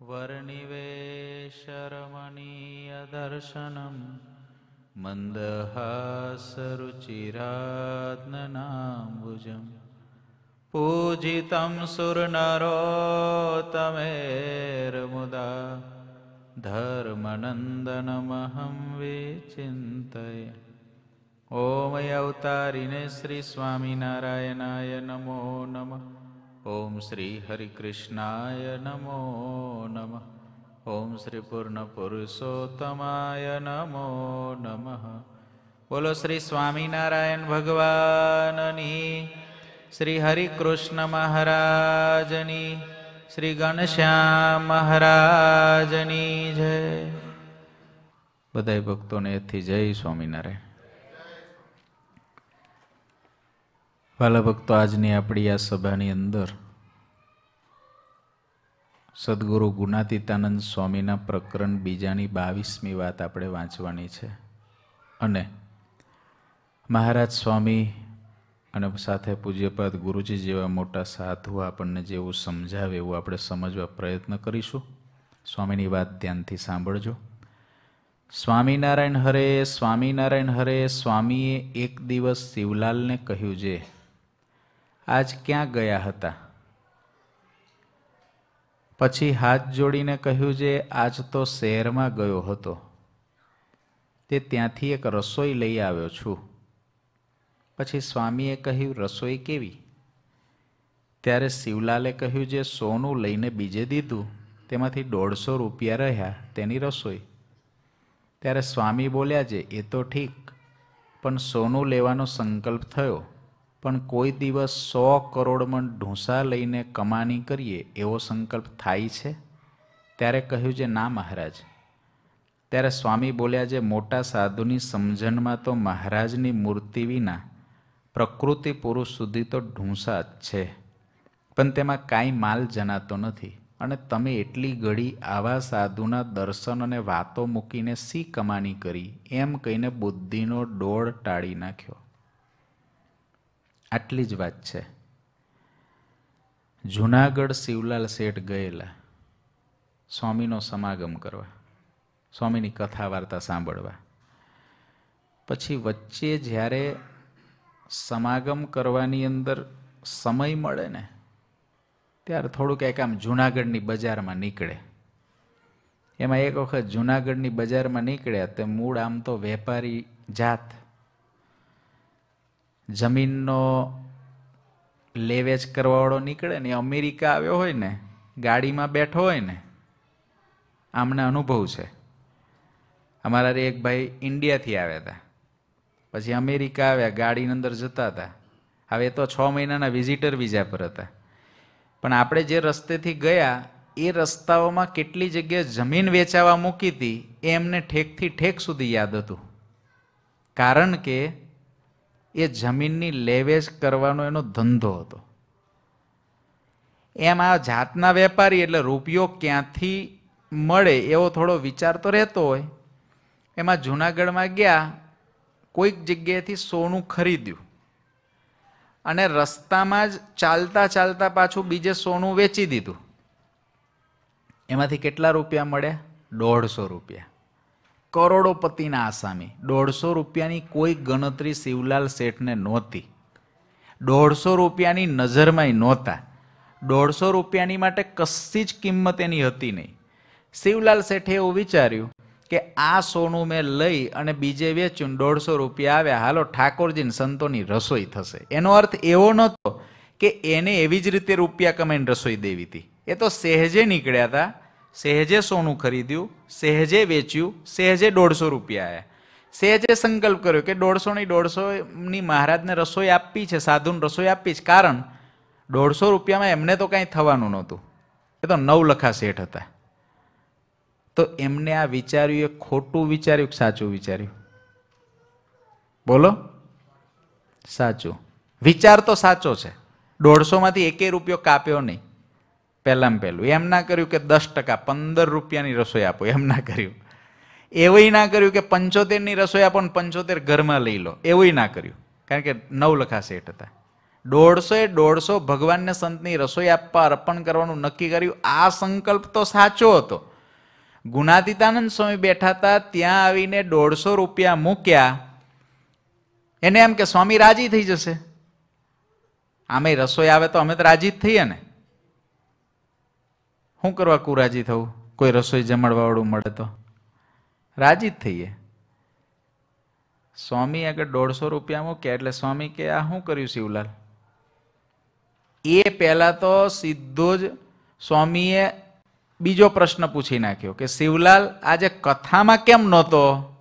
वर्णिवेशरमणीयदर्शनं मन्दहासरुचिरात्ननाम्बुजं पूजितं सुरनरोत्तमेर्मुदा धर्मनन्दनमहं विचिन्तये। ॐ अवतारिणे श्रीस्वामिनारायणाय नमो नमः ઓમ શ્રી હરિકૃષ્ણાય નમો નમઃ. ઓમ શ્રી પૂર્ણ પુરુષોત્તમાય નમો નમઃ. બોલો શ્રી સ્વામિનારાયણ ભગવાનની, શ્રી હરિકૃષ્ણ મહારાજની, શ્રી ગણશ્યામ મહારાજની જય. બધા ભક્તોને એથી જય સ્વામિનારાયણ. વાલા ભક્તો, આજની આપણી આ સભાની અંદર સદગુરુ ગુણાતીતાનંદ સ્વામીના પ્રકરણ બીજાની બાવીસમી વાત આપણે વાંચવાની છે. અને મહારાજ સ્વામી અને સાથે પૂજ્યપાદ ગુરુજી જેવા મોટા સાધુ આપણને જેવું સમજાવે એવું આપણે સમજવા પ્રયત્ન કરીશું. સ્વામીની વાત ધ્યાનથી સાંભળજો. સ્વામિનારાયણ હરે સ્વામિનારાયણ હરે, સ્વામીએ એક દિવસ શિવલાલને કહ્યું છે આજ ક્યાં ગયા હતા? પછી હાથ જોડીને કહ્યું જે આજ તો શહેરમાં ગયો હતો. તે ત્યાંથી એક રસોઈ લઈ આવ્યો છું. પછી સ્વામીએ કહ્યું, રસોઈ કેવી? ત્યારે શિવલાલે કહ્યું, જે સોનું લઈને બીજે દીધું, તેમાંથી દોઢસો રૂપિયા રહ્યા, તેની રસોઈ. ત્યારે સ્વામી બોલ્યા છે એ તો ઠીક, પણ સોનું લેવાનો સંકલ્પ થયો. પણ કોઈ દિવસ સો કરોડમાં ઢૂંસા લઈને કમાણી કરીએ એવો સંકલ્પ થાય છે? ત્યારે કહ્યું છે, ના, મહારાજ. ત્યારે સ્વામી બોલ્યા જે મોટા સાધુની સમજણમાં તો મહારાજની મૂર્તિ વિના પ્રકૃતિ પુરુષ સુધી તો ઢૂંસા જ છે. પણ તેમાં કાંઈ માલ જણાતો નથી. અને તમે એટલી ઘડી આવા સાધુના દર્શન અને વાતો મૂકીને સી કમાણી કરી? એમ કહીને બુદ્ધિનો ડોળ ટાળી નાખ્યો. આટલી જ વાત છે. જુનાગઢ શિવલાલ શેઠ ગયેલા સ્વામીનો સમાગમ કરવા, સ્વામીની કથા વાર્તા સાંભળવા. પછી વચ્ચે જ્યારે સમાગમ કરવાની અંદર સમય મળે ને, ત્યારે થોડુંક એક આમ જુનાગઢની બજારમાં નીકળે. એમાં એક વખત જુનાગઢની બજારમાં નીકળ્યા તે મૂળ આમ તો વેપારી જાત જમીનનો લેવેચ કરવાવાળો નીકળે ને અમેરિકા આવ્યો હોય ને, ગાડીમાં બેઠો હોય ને, આમને અનુભવ છે. અમારા એક ભાઈ ઇન્ડિયાથી આવ્યા હતા. પછી અમેરિકા આવ્યા, ગાડીની અંદર જતા હતા. હવે તો છ મહિનાના વિઝિટર વિઝા પર હતા. પણ આપણે જે રસ્તેથી ગયા, એ રસ્તાઓમાં કેટલી જગ્યાએ જમીન વેચાવા મૂકી હતી, એ એમને ઠેકથી ઠેક સુધી યાદ હતું. કારણ કે એ જમીનની લેવેચ કરવાનો એનો ધંધો હતો. એમ આ જાતના વેપારી એટલે રૂપિયો ક્યાંથી મળે એવો થોડો વિચાર તો રહેતો હોય. એમાં જુનાગઢમાં ગયા, કોઈક જગ્યાએથી સોનું ખરીદ્યું. અને રસ્તામાં જ ચાલતા ચાલતા પાછું બીજે સોનું વેચી દીધું. એમાંથી કેટલા રૂપિયા મળ્યા? દોઢસો રૂપિયા. કરોડોપતિના આસામી. દોઢસો રૂપિયાની કોઈ ગણતરી શિવલાલ શેઠને નહોતી. દોઢસો રૂપિયાની નજરમાંય નહોતા. દોઢસો રૂપિયાની માટે કશી જ કિંમત એની હતી નહીં. શિવલાલ શેઠે એવું વિચાર્યું કે આ સોનું મેં લઈ અને બીજે વેચ્યું દોઢસો રૂપિયા આવ્યા, હાલો ઠાકોરજીને સંતોની રસોઈ થશે. એનો અર્થ એવો નહોતો કે એને એવી જ રીતે રૂપિયા કમાઈને રસોઈ દેવી હતી. એ તો સહેજે નીકળ્યા હતા. સહેજે સોનું ખરીદ્યું, સહેજે વેચ્યું, સહેજે દોઢસો રૂપિયા આવ્યા સહેજે સંકલ્પ કર્યો કે દોઢસો ની દોઢસો ની મહારાજને રસોઈ આપી છે, સાધુને રસોઈ આપી છે. કારણ દોઢસો રૂપિયામાં એમને તો કાંઈ થવાનું નહોતું. એ તો નવલખા શેઠ હતા. તો એમને આ વિચાર્યું, એ ખોટું વિચાર્યું કે સાચું વિચાર્યું? બોલો. સાચું. વિચાર તો સાચો છે. દોઢસોમાંથી એકે રૂપિયો કાપ્યો નહીં. પહેલાં પહેલું. એમ ના કર્યું કે દસ ટકા, પંદર રૂપિયાની રસોઈ આપો. એમ ના કર્યું. એવું ના કર્યું કે પંચોતેરની રસોઈ આપો ને પંચોતેર ઘરમાં લઈ લો. એવું ના કર્યું. કારણ કે નવ લખા શેઠ હતા. દોઢસો એ દોઢસો ભગવાનને સંતની રસોઈ આપવા અર્પણ કરવાનું નક્કી કર્યું. આ સંકલ્પ તો સાચો હતો. ગુણાતીતાનંદ સ્વામી બેઠા હતા, ત્યાં આવીને દોઢસો રૂપિયા મૂક્યા. એને એમ કે, સ્વામી, રાજી થઈ જશે. આમે રસોઈ આવે તો અમે તો રાજી જ થઈએ ને. શું કરવા કુરાજી થવું કોઈ રસોઈ જમાડવાવાળું મળે તો? રાજી જ થઈએ. સ્વામી આગળ દોઢસો રૂપિયા મૂક્યા એટલે સ્વામી કે, આ શું કર્યું શિવલાલ? એ પહેલાં તો સીધો જ સ્વામીએ બીજો પ્રશ્ન પૂછી નાખ્યો કે, શિવલાલ, આજે કથામાં કેમ નહોતો?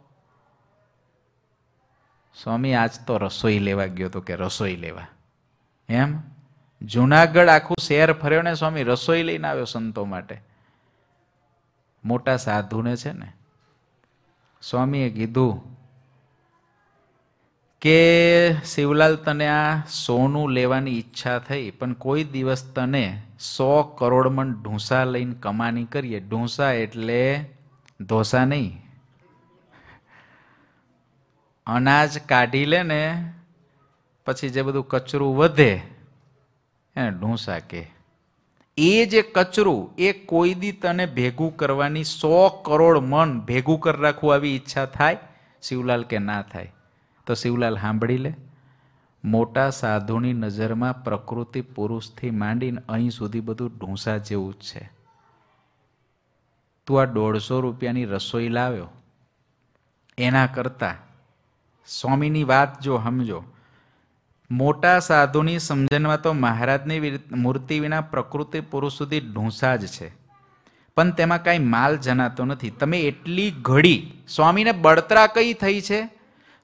સ્વામી, આજ તો રસોઈ લેવા ગયો તો કે રસોઈ લેવા. એમ? જુનાગઢ આખું શહેર ફર્યો ને સ્વામી, રસોઈ લઈને આવ્યો સંતો માટે. મોટા સાધુને છે ને, સ્વામીએ કીધું કે શિવલાલ તને આ સોનું લેવાની ઈચ્છા થઈ, પણ કોઈ દિવસ તને સો કરોડ મણ ઢૂંસા લઈને કમાની કરીએ. ઢૂંસા એટલે ઢોસા નહીં. અનાજ કાઢી લે ને, પછી જે બધું કચરું વધે એને ઢૂંસા કે, એ જે કચરું એ કોઈ દી તને ભેગું કરવાની સો કરોડ મન ભેગું કરી રાખવું આવી ઈચ્છા થાય? શિવલાલ કે, ના થાય. તો શિવલાલ સાંભળી લે, મોટા સાધુની નજરમાં પ્રકૃતિ પુરુષથી માંડીને અહીં સુધી બધું ઢૂંસા જેવું જ છે. તું આ દોઢસો રૂપિયાની રસોઈ લાવ્યો. એના કરતાં સ્વામીની વાત જો સમજો મોટા સાધુની સમજણમાં તો મહારાજની મૂર્તિ વિના પ્રકૃતિ પુરુષ સુધી ઢૂંસા જ છે. પણ તેમાં કાંઈ માલ જનાતો નથી. તમે એટલી ઘડી સ્વામીને બળતરા કઈ થઈ છે?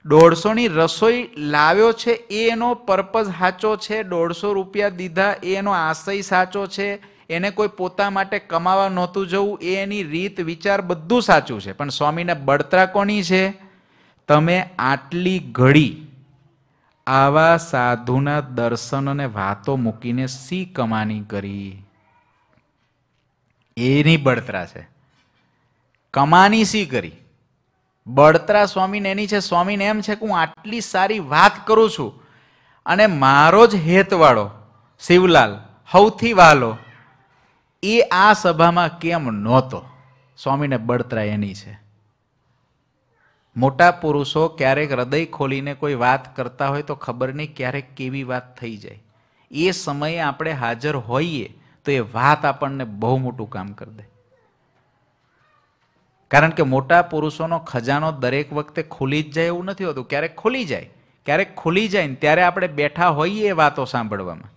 દોઢસોની રસોઈ લાવ્યો છે એ એનો પર્પઝ સાચો છે? દોઢસો રૂપિયા દીધા એ એનો આશય સાચો છે? એને કોઈ પોતા માટે કમાવા નહોતું જવું એ એની રીત વિચાર બધું સાચું છે. પણ સ્વામીને બળતરા કોની છે? તમે આટલી ઘડી આવા સાધુના દર્શન અને વાતો મૂકીને સી કમાની કરી? એની બળતરા છે. કમાની સી કરી? બળતરા સ્વામીને એની છે. સ્વામીને એમ છે કે હું આટલી સારી વાત કરું છું અને મારો જ હેતવાળો શિવલાલ સૌથી વાલો, એ આ સભામાં કેમ નહોતો? સ્વામીને બળતરા એની છે. મોટા પુરુષો ક્યારેક હૃદય ખોલીને કોઈ વાત કરતા હોય તો ખબર નહીં ક્યારેક કેવી વાત થઈ જાય. એ સમયે આપણે હાજર હોઈએ તો એ વાત આપણને બહુ મોટું કામ કરી દે. કારણ કે મોટા પુરુષોનો ખજાનો દરેક વખતે ખુલી જ જાય એવું નથી હોતું. ક્યારેક ખુલી જાય. ક્યારેક ખુલી જાય ને ત્યારે આપણે બેઠા હોઈએ એ વાતો સાંભળવામાં.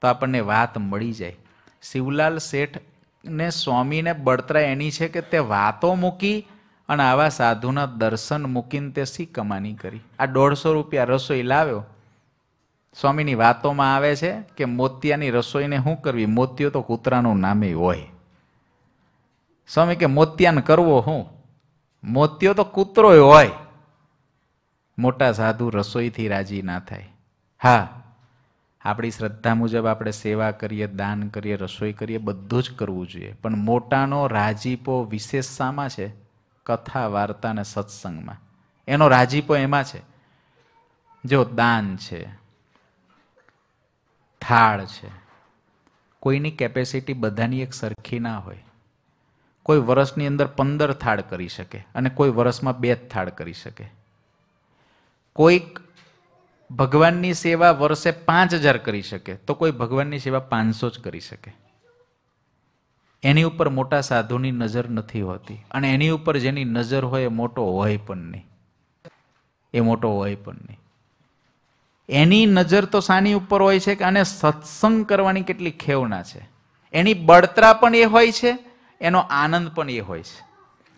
તો આપણને વાત મળી જાય. શિવલાલ શેઠ ને સ્વામીને બળતરા એની છે કે તે વાતો મૂકી અને આવા સાધુના દર્શન મૂકીને તે શી કમાની કરી? આ દોઢસો રૂપિયા રસોઈ લાવ્યો. સ્વામીની વાતોમાં આવે છે કે મોતિયાની રસોઈને શું કરવી? મોતિયો તો કૂતરાનું નામે હોય. સ્વામી કે, મોતિયાને કરવો શું મોતિયો તો કૂતરો હોય. મોટા સાધુ રસોઈથી રાજી ના થાય. હા, આપણી શ્રદ્ધા મુજબ આપણે સેવા કરીએ, દાન કરીએ, રસોઈ કરીએ, બધું જ કરવું જોઈએ. પણ મોટાનો રાજીપો વિશેષ શામાં છે? કથા, વાર્તા અને સત્સંગમાં. એનો રાજીપો એમાં છે. જો દાન છે, થાળ છે, કોઈની કેપેસિટી બધાની એક સરખી ના હોય. કોઈ વર્ષની અંદર પંદર થાળ કરી શકે અને કોઈ વર્ષમાં બે જ થાળ કરી શકે. કોઈક ભગવાનની સેવા વર્ષે પાંચ હજાર કરી શકે, તો કોઈ ભગવાનની સેવા પાંચસો જ કરી શકે. એની ઉપર મોટા સાધુની નજર નથી હોતી. અને એની ઉપર જેની નજર હોય એ મોટો હોય પણ નહીં. એ મોટો હોય પણ નહીં. એની નજર તો સાની ઉપર હોય છે કે આને સત્સંગ કરવાની કેટલી ખેવના છે. એની બળતરા પણ એ હોય છે, એનો આનંદ પણ એ હોય છે.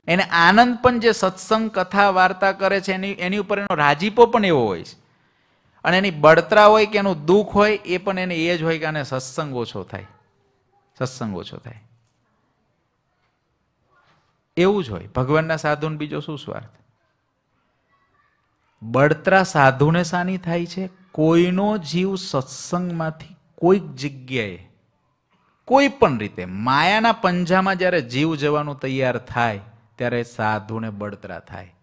એને આનંદ પણ જે સત્સંગ, કથા, વાર્તા કરે છે, એની એની ઉપર એનો રાજીપો પણ એવો હોય છે. અને એની બળતરા હોય કે એનું દુઃખ હોય એ પણ એને એ જ હોય કે આને સત્સંગ ઓછો થાય. સત્સંગ ઓછો થાય. એવું જ હોય. ભગવાનના સાધુને બીજો શું સ્વાર્થ? બળતરા સાધુને સાની થાય છે? કોઈનો જીવ સત્સંગમાંથી કોઈક જગ્યાએ, કોઈ પણ રીતે, માયાના પંજામાં જ્યારે જીવ જવાનું તૈયાર થાય, ત્યારે સાધુને બળતરા થાય.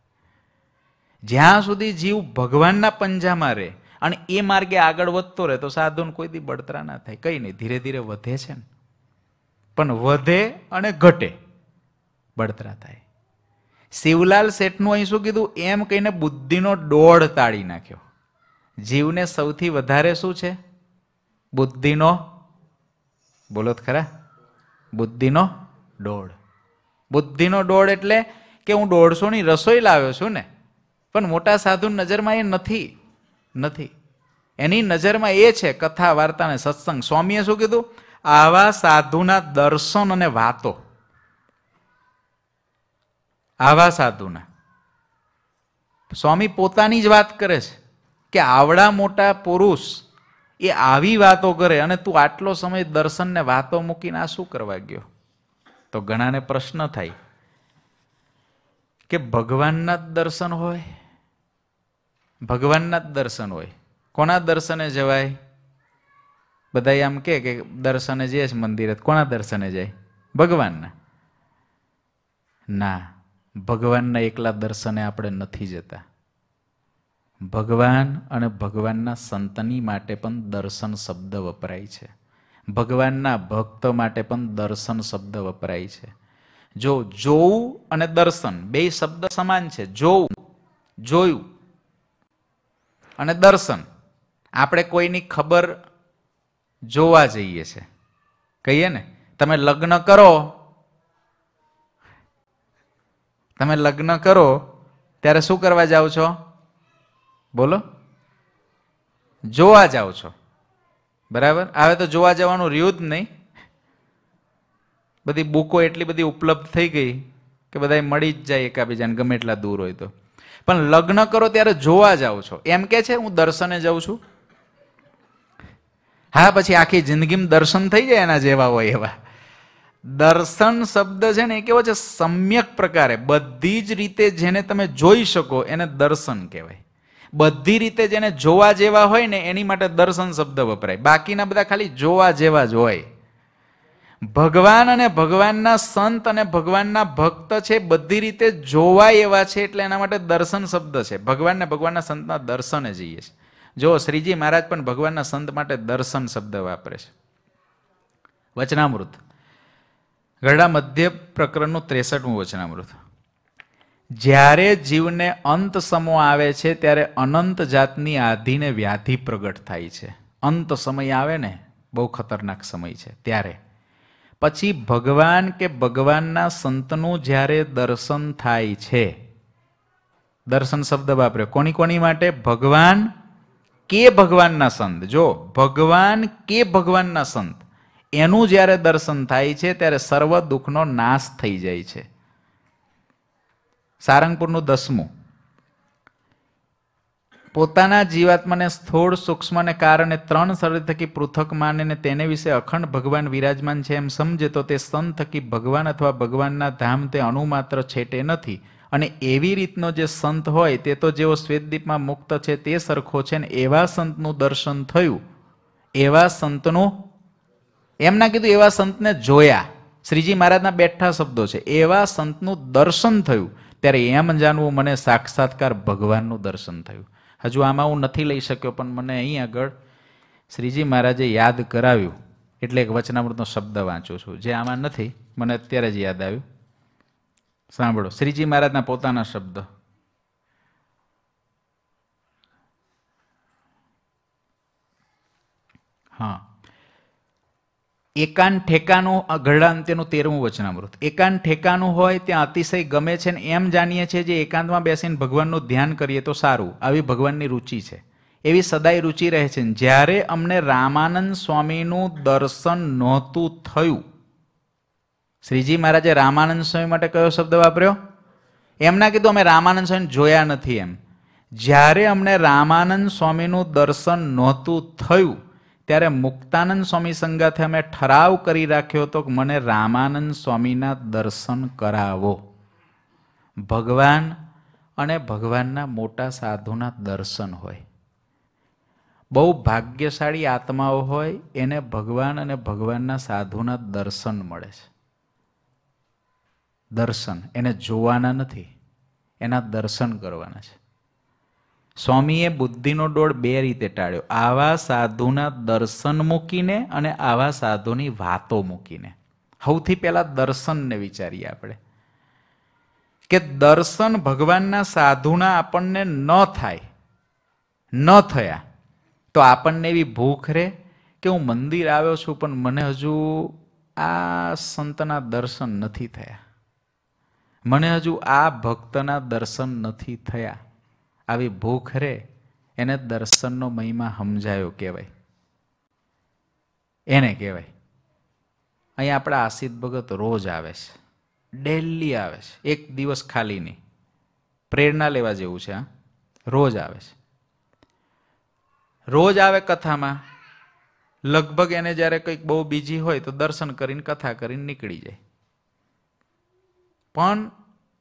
જ્યાં સુધી જીવ ભગવાનના પંજામાં રહે અને એ માર્ગે આગળ વધતો રહે, તો સાધુને કોઈ દી બળતરા ના થાય. કઈ નહીં, ધીરે ધીરે વધે છે ને. પણ વધે અને ઘટે. બળતરા થાય. શિવલાલ શેઠનું અહીં શું કીધું? એમ કહીને બુદ્ધિનો ડોળ તાળી નાખ્યો. જીવને સૌથી વધારે શું છે? બુદ્ધિનો? બોલો ખરા. બુદ્ધિનો ડોળ બુદ્ધિનો ડોળ એટલે કે હું દોઢસોની રસોઈ લાવ્યો છું ને, પણ મોટા સાધુ નજરમાં એ નથી નથી. એની નજરમાં એ છે કથા, વાર્તા અને સત્સંગ. સ્વામીએ શું કીધું? આવા સાધુના દર્શન અને વાતો. આવા સાધુના. સ્વામી પોતાની જ વાત કરે છે કે આવડા મોટા પુરુષ એ આવી વાતો કરે અને તું આટલો સમય દર્શનને વાતો મૂકીને આ શું કરવા ગયો? તો ઘણાને પ્રશ્ન થાય કે ભગવાનના જ દર્શન હોય? ભગવાનના જ દર્શન હોય. કોના દર્શને જવાય? બધા આમ કે દર્શને જઈએ છે મંદિરે કોના દર્શને જાય? ભગવાનના. ના. ભગવાનના એકલા દર્શને આપણે નથી જતા. ભગવાન અને ભગવાનના સંતની માટે પણ દર્શન શબ્દ વપરાય છે. ભગવાનના ભક્ત માટે પણ દર્શન શબ્દ વપરાય છે. જો જોવું અને દર્શન બે શબ્દ સમાન છે. જોવું, જોયું અને દર્શન. આપણે કોઈની ખબર જોવા જઈએ છે. કહીએ ને, તમે લગ્ન કરો તમે લગ્ન કરો, ત્યારે શું કરવા જાઓ છો? બોલો. જોવા જાઓ છો. બરાબર? હવે તો જોવા જવાનું રહ્યું જ નહીં. બધી બુકો એટલી બધી ઉપલબ્ધ થઈ ગઈ કે બધા મળી જ જાય એકાબીજાને, ગમે એટલા દૂર હોય તો. પણ લગ્ન કરો ત્યારે જોવા જાઓ છો. એમ કે છે, હું દર્શને જાઉં છું. હા, પછી આખી જિંદગીમાં દર્શન થઈ જાય એના જેવા હોય એવા. દર્શન શબ્દ છે ને એ કેવો છે સમ્યક પ્રકારે. બધી જ રીતે જેને તમે જોઈ શકો એને દર્શન કહેવાય. બધી રીતે જેને જોવા જેવા હોય ને એની માટે દર્શન શબ્દ વપરાય. બાકીના બધા ખાલી જોવા જેવા જ હોય. ભગવાન અને ભગવાનના સંત અને ભગવાનના ભક્ત છે, બધી રીતે જોવાય એવા છે એટલે એના માટે દર્શન શબ્દ છે. ભગવાન ને ભગવાનના સંતના દર્શને જઈએ છે. જો શ્રીજી મહારાજ પણ ભગવાનના સંત માટે દર્શન શબ્દ વાપરે છે. વચનામૃત. ગરડા મધ્ય પ્રકરણનું ત્રેસઠમું વચનામૃત. જ્યારે જીવને અંત સમો આવે છે, ત્યારે અનંત જાતની આધિને વ્યાધિ પ્રગટ થાય છે. અંત સમય આવે ને, બહુ ખતરનાક સમય છે, ત્યારે. પછી ભગવાન કે ભગવાનના સંતનું જ્યારે દર્શન થાય છે, દર્શન શબ્દ વાપર્યો. કોની કોની માટે? ભગવાન કે ભગવાનના સંત. જો, ભગવાન કે ભગવાનના સંત. એનું જ્યારે દર્શન થાય છે, ત્યારે સર્વ દુઃખનો નાશ થઈ જાય છે. સારંગપુરનું દસમું. પોતાના જીવાત્માને સ્થૂળ સૂક્ષ્મને કારણે ત્રણ શરીર થકી પૃથક માને તેને વિશે અખંડ ભગવાન વિરાજમાન છે એમ સમજે તો તે સંત થકી ભગવાન અથવા ભગવાનના ધામ તે અણુમાત્ર છેટે નથી. અને એવી રીતનો જે સંત હોય, તે તો જેવો શ્વેતદીપમાં મુક્ત છે તે સરખો છે ને એવા સંતનું દર્શન થયું. એવા સંતનું એમ ના કીધું, એવા સંતને જોયા. શ્રીજી મહારાજના બેઠા શબ્દો છે. એવા સંતનું દર્શન થયું. ત્યારે એમ જાણવું મને સાક્ષાત્કાર ભગવાનનું દર્શન થયું. હજુ આમાં હું નથી લઈ શક્યો, પણ મને અહીં આગળ શ્રીજી મહારાજે યાદ કરાવ્યું. એટલે એક વચનામૃતનો શબ્દ વાંચું છું. જે આમાં નથી, મને અત્યારે જ યાદ આવ્યું. સાંભળો. શ્રીજી મહારાજના પોતાના શબ્દ. હા. એકાંત ઠેકાનું ગરડા અંત્યનું તેરમું વચનામૃત. એકાંત ઠેકાનું હોય ત્યાં અતિશય ગમે છે ને એમ જાણીએ છીએ જે એકાંતમાં બેસીને ભગવાનનું ધ્યાન કરીએ તો સારું. આવી ભગવાનની રુચિ છે. એવી સદાય રુચિ રહે છે. જ્યારે અમને રામાનંદ સ્વામીનું દર્શન નહોતું થયું. શ્રીજી મહારાજે રામાનંદ સ્વામી માટે કયો શબ્દ વાપર્યો? એમના કીધું, અમે રામાનંદ સ્વામી જોયા નથી એમ. જ્યારે અમને રામાનંદ સ્વામીનું દર્શન નહોતું થયું ત્યારે મુક્તાનંદ સ્વામી સંગાથે અમે ઠરાવ કરી રાખ્યો હતો કે મને રામાનંદ સ્વામીના દર્શન કરાવો. ભગવાન અને ભગવાનના મોટા સાધુના દર્શન હોય. બહુ ભાગ્યશાળી આત્માઓ હોય, એને ભગવાન અને ભગવાનના સાધુના દર્શન મળે છે. દર્શન. એને જોવાના નથી. એના દર્શન કરવાના છે. સ્વામીએ બુદ્ધિનો ડોળ બે રીતે ટાળ્યો. આવા સાધુના દર્શન મૂકીને અને આવા સાધુની વાતો મૂકીને. સૌથી પહેલા દર્શનને વિચારીએ આપણે. કે દર્શન ભગવાનના સાધુના આપણને ન થાય, ન થયા, તો આપણને એવી ભૂખ રહે કે હું મંદિર આવ્યો છું પણ મને હજુ આ સંતના દર્શન નથી થયા. મને હજુ આ ભક્તના દર્શન નથી થયા. આવી ભૂખ રહે એને દર્શનનો મહિમા સમજાયો કહેવાય. એને કહેવાય. અહીંયા આપણા આસિત ભગત રોજ આવે છે. ડેલી આવે છે. એક દિવસ ખાલી નહીં. પ્રેરણા લેવા જેવું છે, હા. રોજ આવે છે. રોજ આવે કથામાં. લગભગ એને જ્યારે કંઈક બહુ બીજી હોય તો દર્શન કરીને, કથા કરીને નીકળી જાય. પણ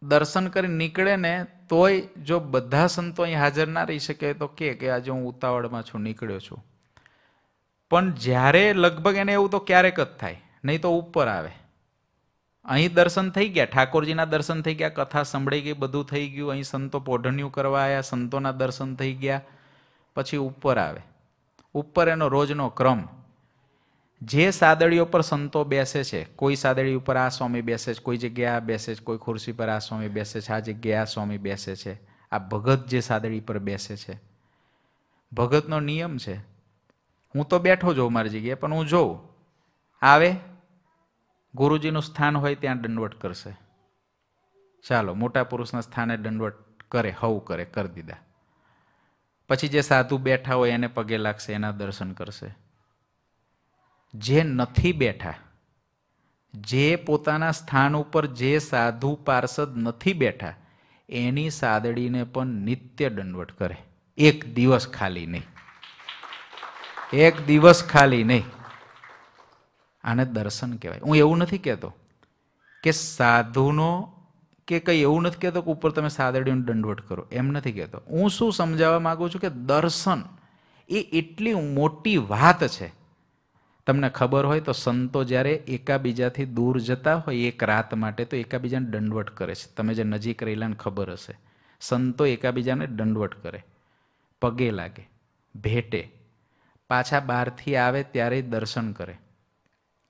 દર્શન કરીને નીકળે ને તોય જો બધા સંતો અહીં હાજર ના રહી શકે તો કે કે આજે હું ઉતાવળમાં છું, નીકળ્યો છું. પણ જ્યારે લગભગ એને એવું તો ક્યારેક જ થાય, નહીં તો ઉપર આવે. અહીં દર્શન થઈ ગયા, ઠાકોરજીના દર્શન થઈ ગયા, કથા સંભળાઈ ગઈ, બધું થઈ ગયું. અહીં સંતો પોઢણિયું કરવા આવ્યા સંતોના દર્શન થઈ ગયા, પછી ઉપર આવે. ઉપર એનો રોજનો ક્રમ. જે સાદડીઓ પર સંતો બેસે છે, કોઈ સાદડી ઉપર આ સ્વામી બેસે છે, કોઈ જગ્યાએ આ બેસે છે, કોઈ ખુરશી પર આ સ્વામી બેસે છે, આ જગ્યાએ આ સ્વામી બેસે છે. આ ભગત જે સાદડી પર બેસે છે. ભગતનો નિયમ છે. હું તો બેઠો જોઉં મારી જગ્યાએ, પણ હું જોઉં. આવે? ગુરુજીનું સ્થાન હોય ત્યાં દંડવટ કરશે. ચાલો, મોટા પુરુષના સ્થાને દંડવટ કરે, હવું કરે, કરી દીધા. પછી જે સાધુ બેઠા હોય એને પગે લાગશે, એના દર્શન કરશે. જે નથી બેઠા, જે પોતાના સ્થાન ઉપર જે સાધુ પાર્ષદ નથી બેઠા, એની સાદડીને પણ નિત્ય દંડવટ કરે. એક દિવસ ખાલી નહીં. એક દિવસ ખાલી નહીં. આને દર્શન કહેવાય. હું એવું નથી કહેતો કે સાધુનો, કે કંઈ એવું નથી કહેતો કે ઉપર તમે સાદડીઓને દંડવટ કરો. એમ નથી કહેતો. હું શું સમજાવવા માગું છું કે દર્શન એ એટલી મોટી વાત છે તમને ખબર હોય તો સંતો જ્યારે એકાબીજાથી દૂર જતા હોય એક રાત માટે, તો એકાબીજાને દંડવટ કરે છે. તમે જે નજીક રહેલાને ખબર હશે. સંતો એકાબીજાને દંડવટ કરે. પગે લાગે, ભેટે. પાછા બહારથી આવે ત્યારે દર્શન કરે.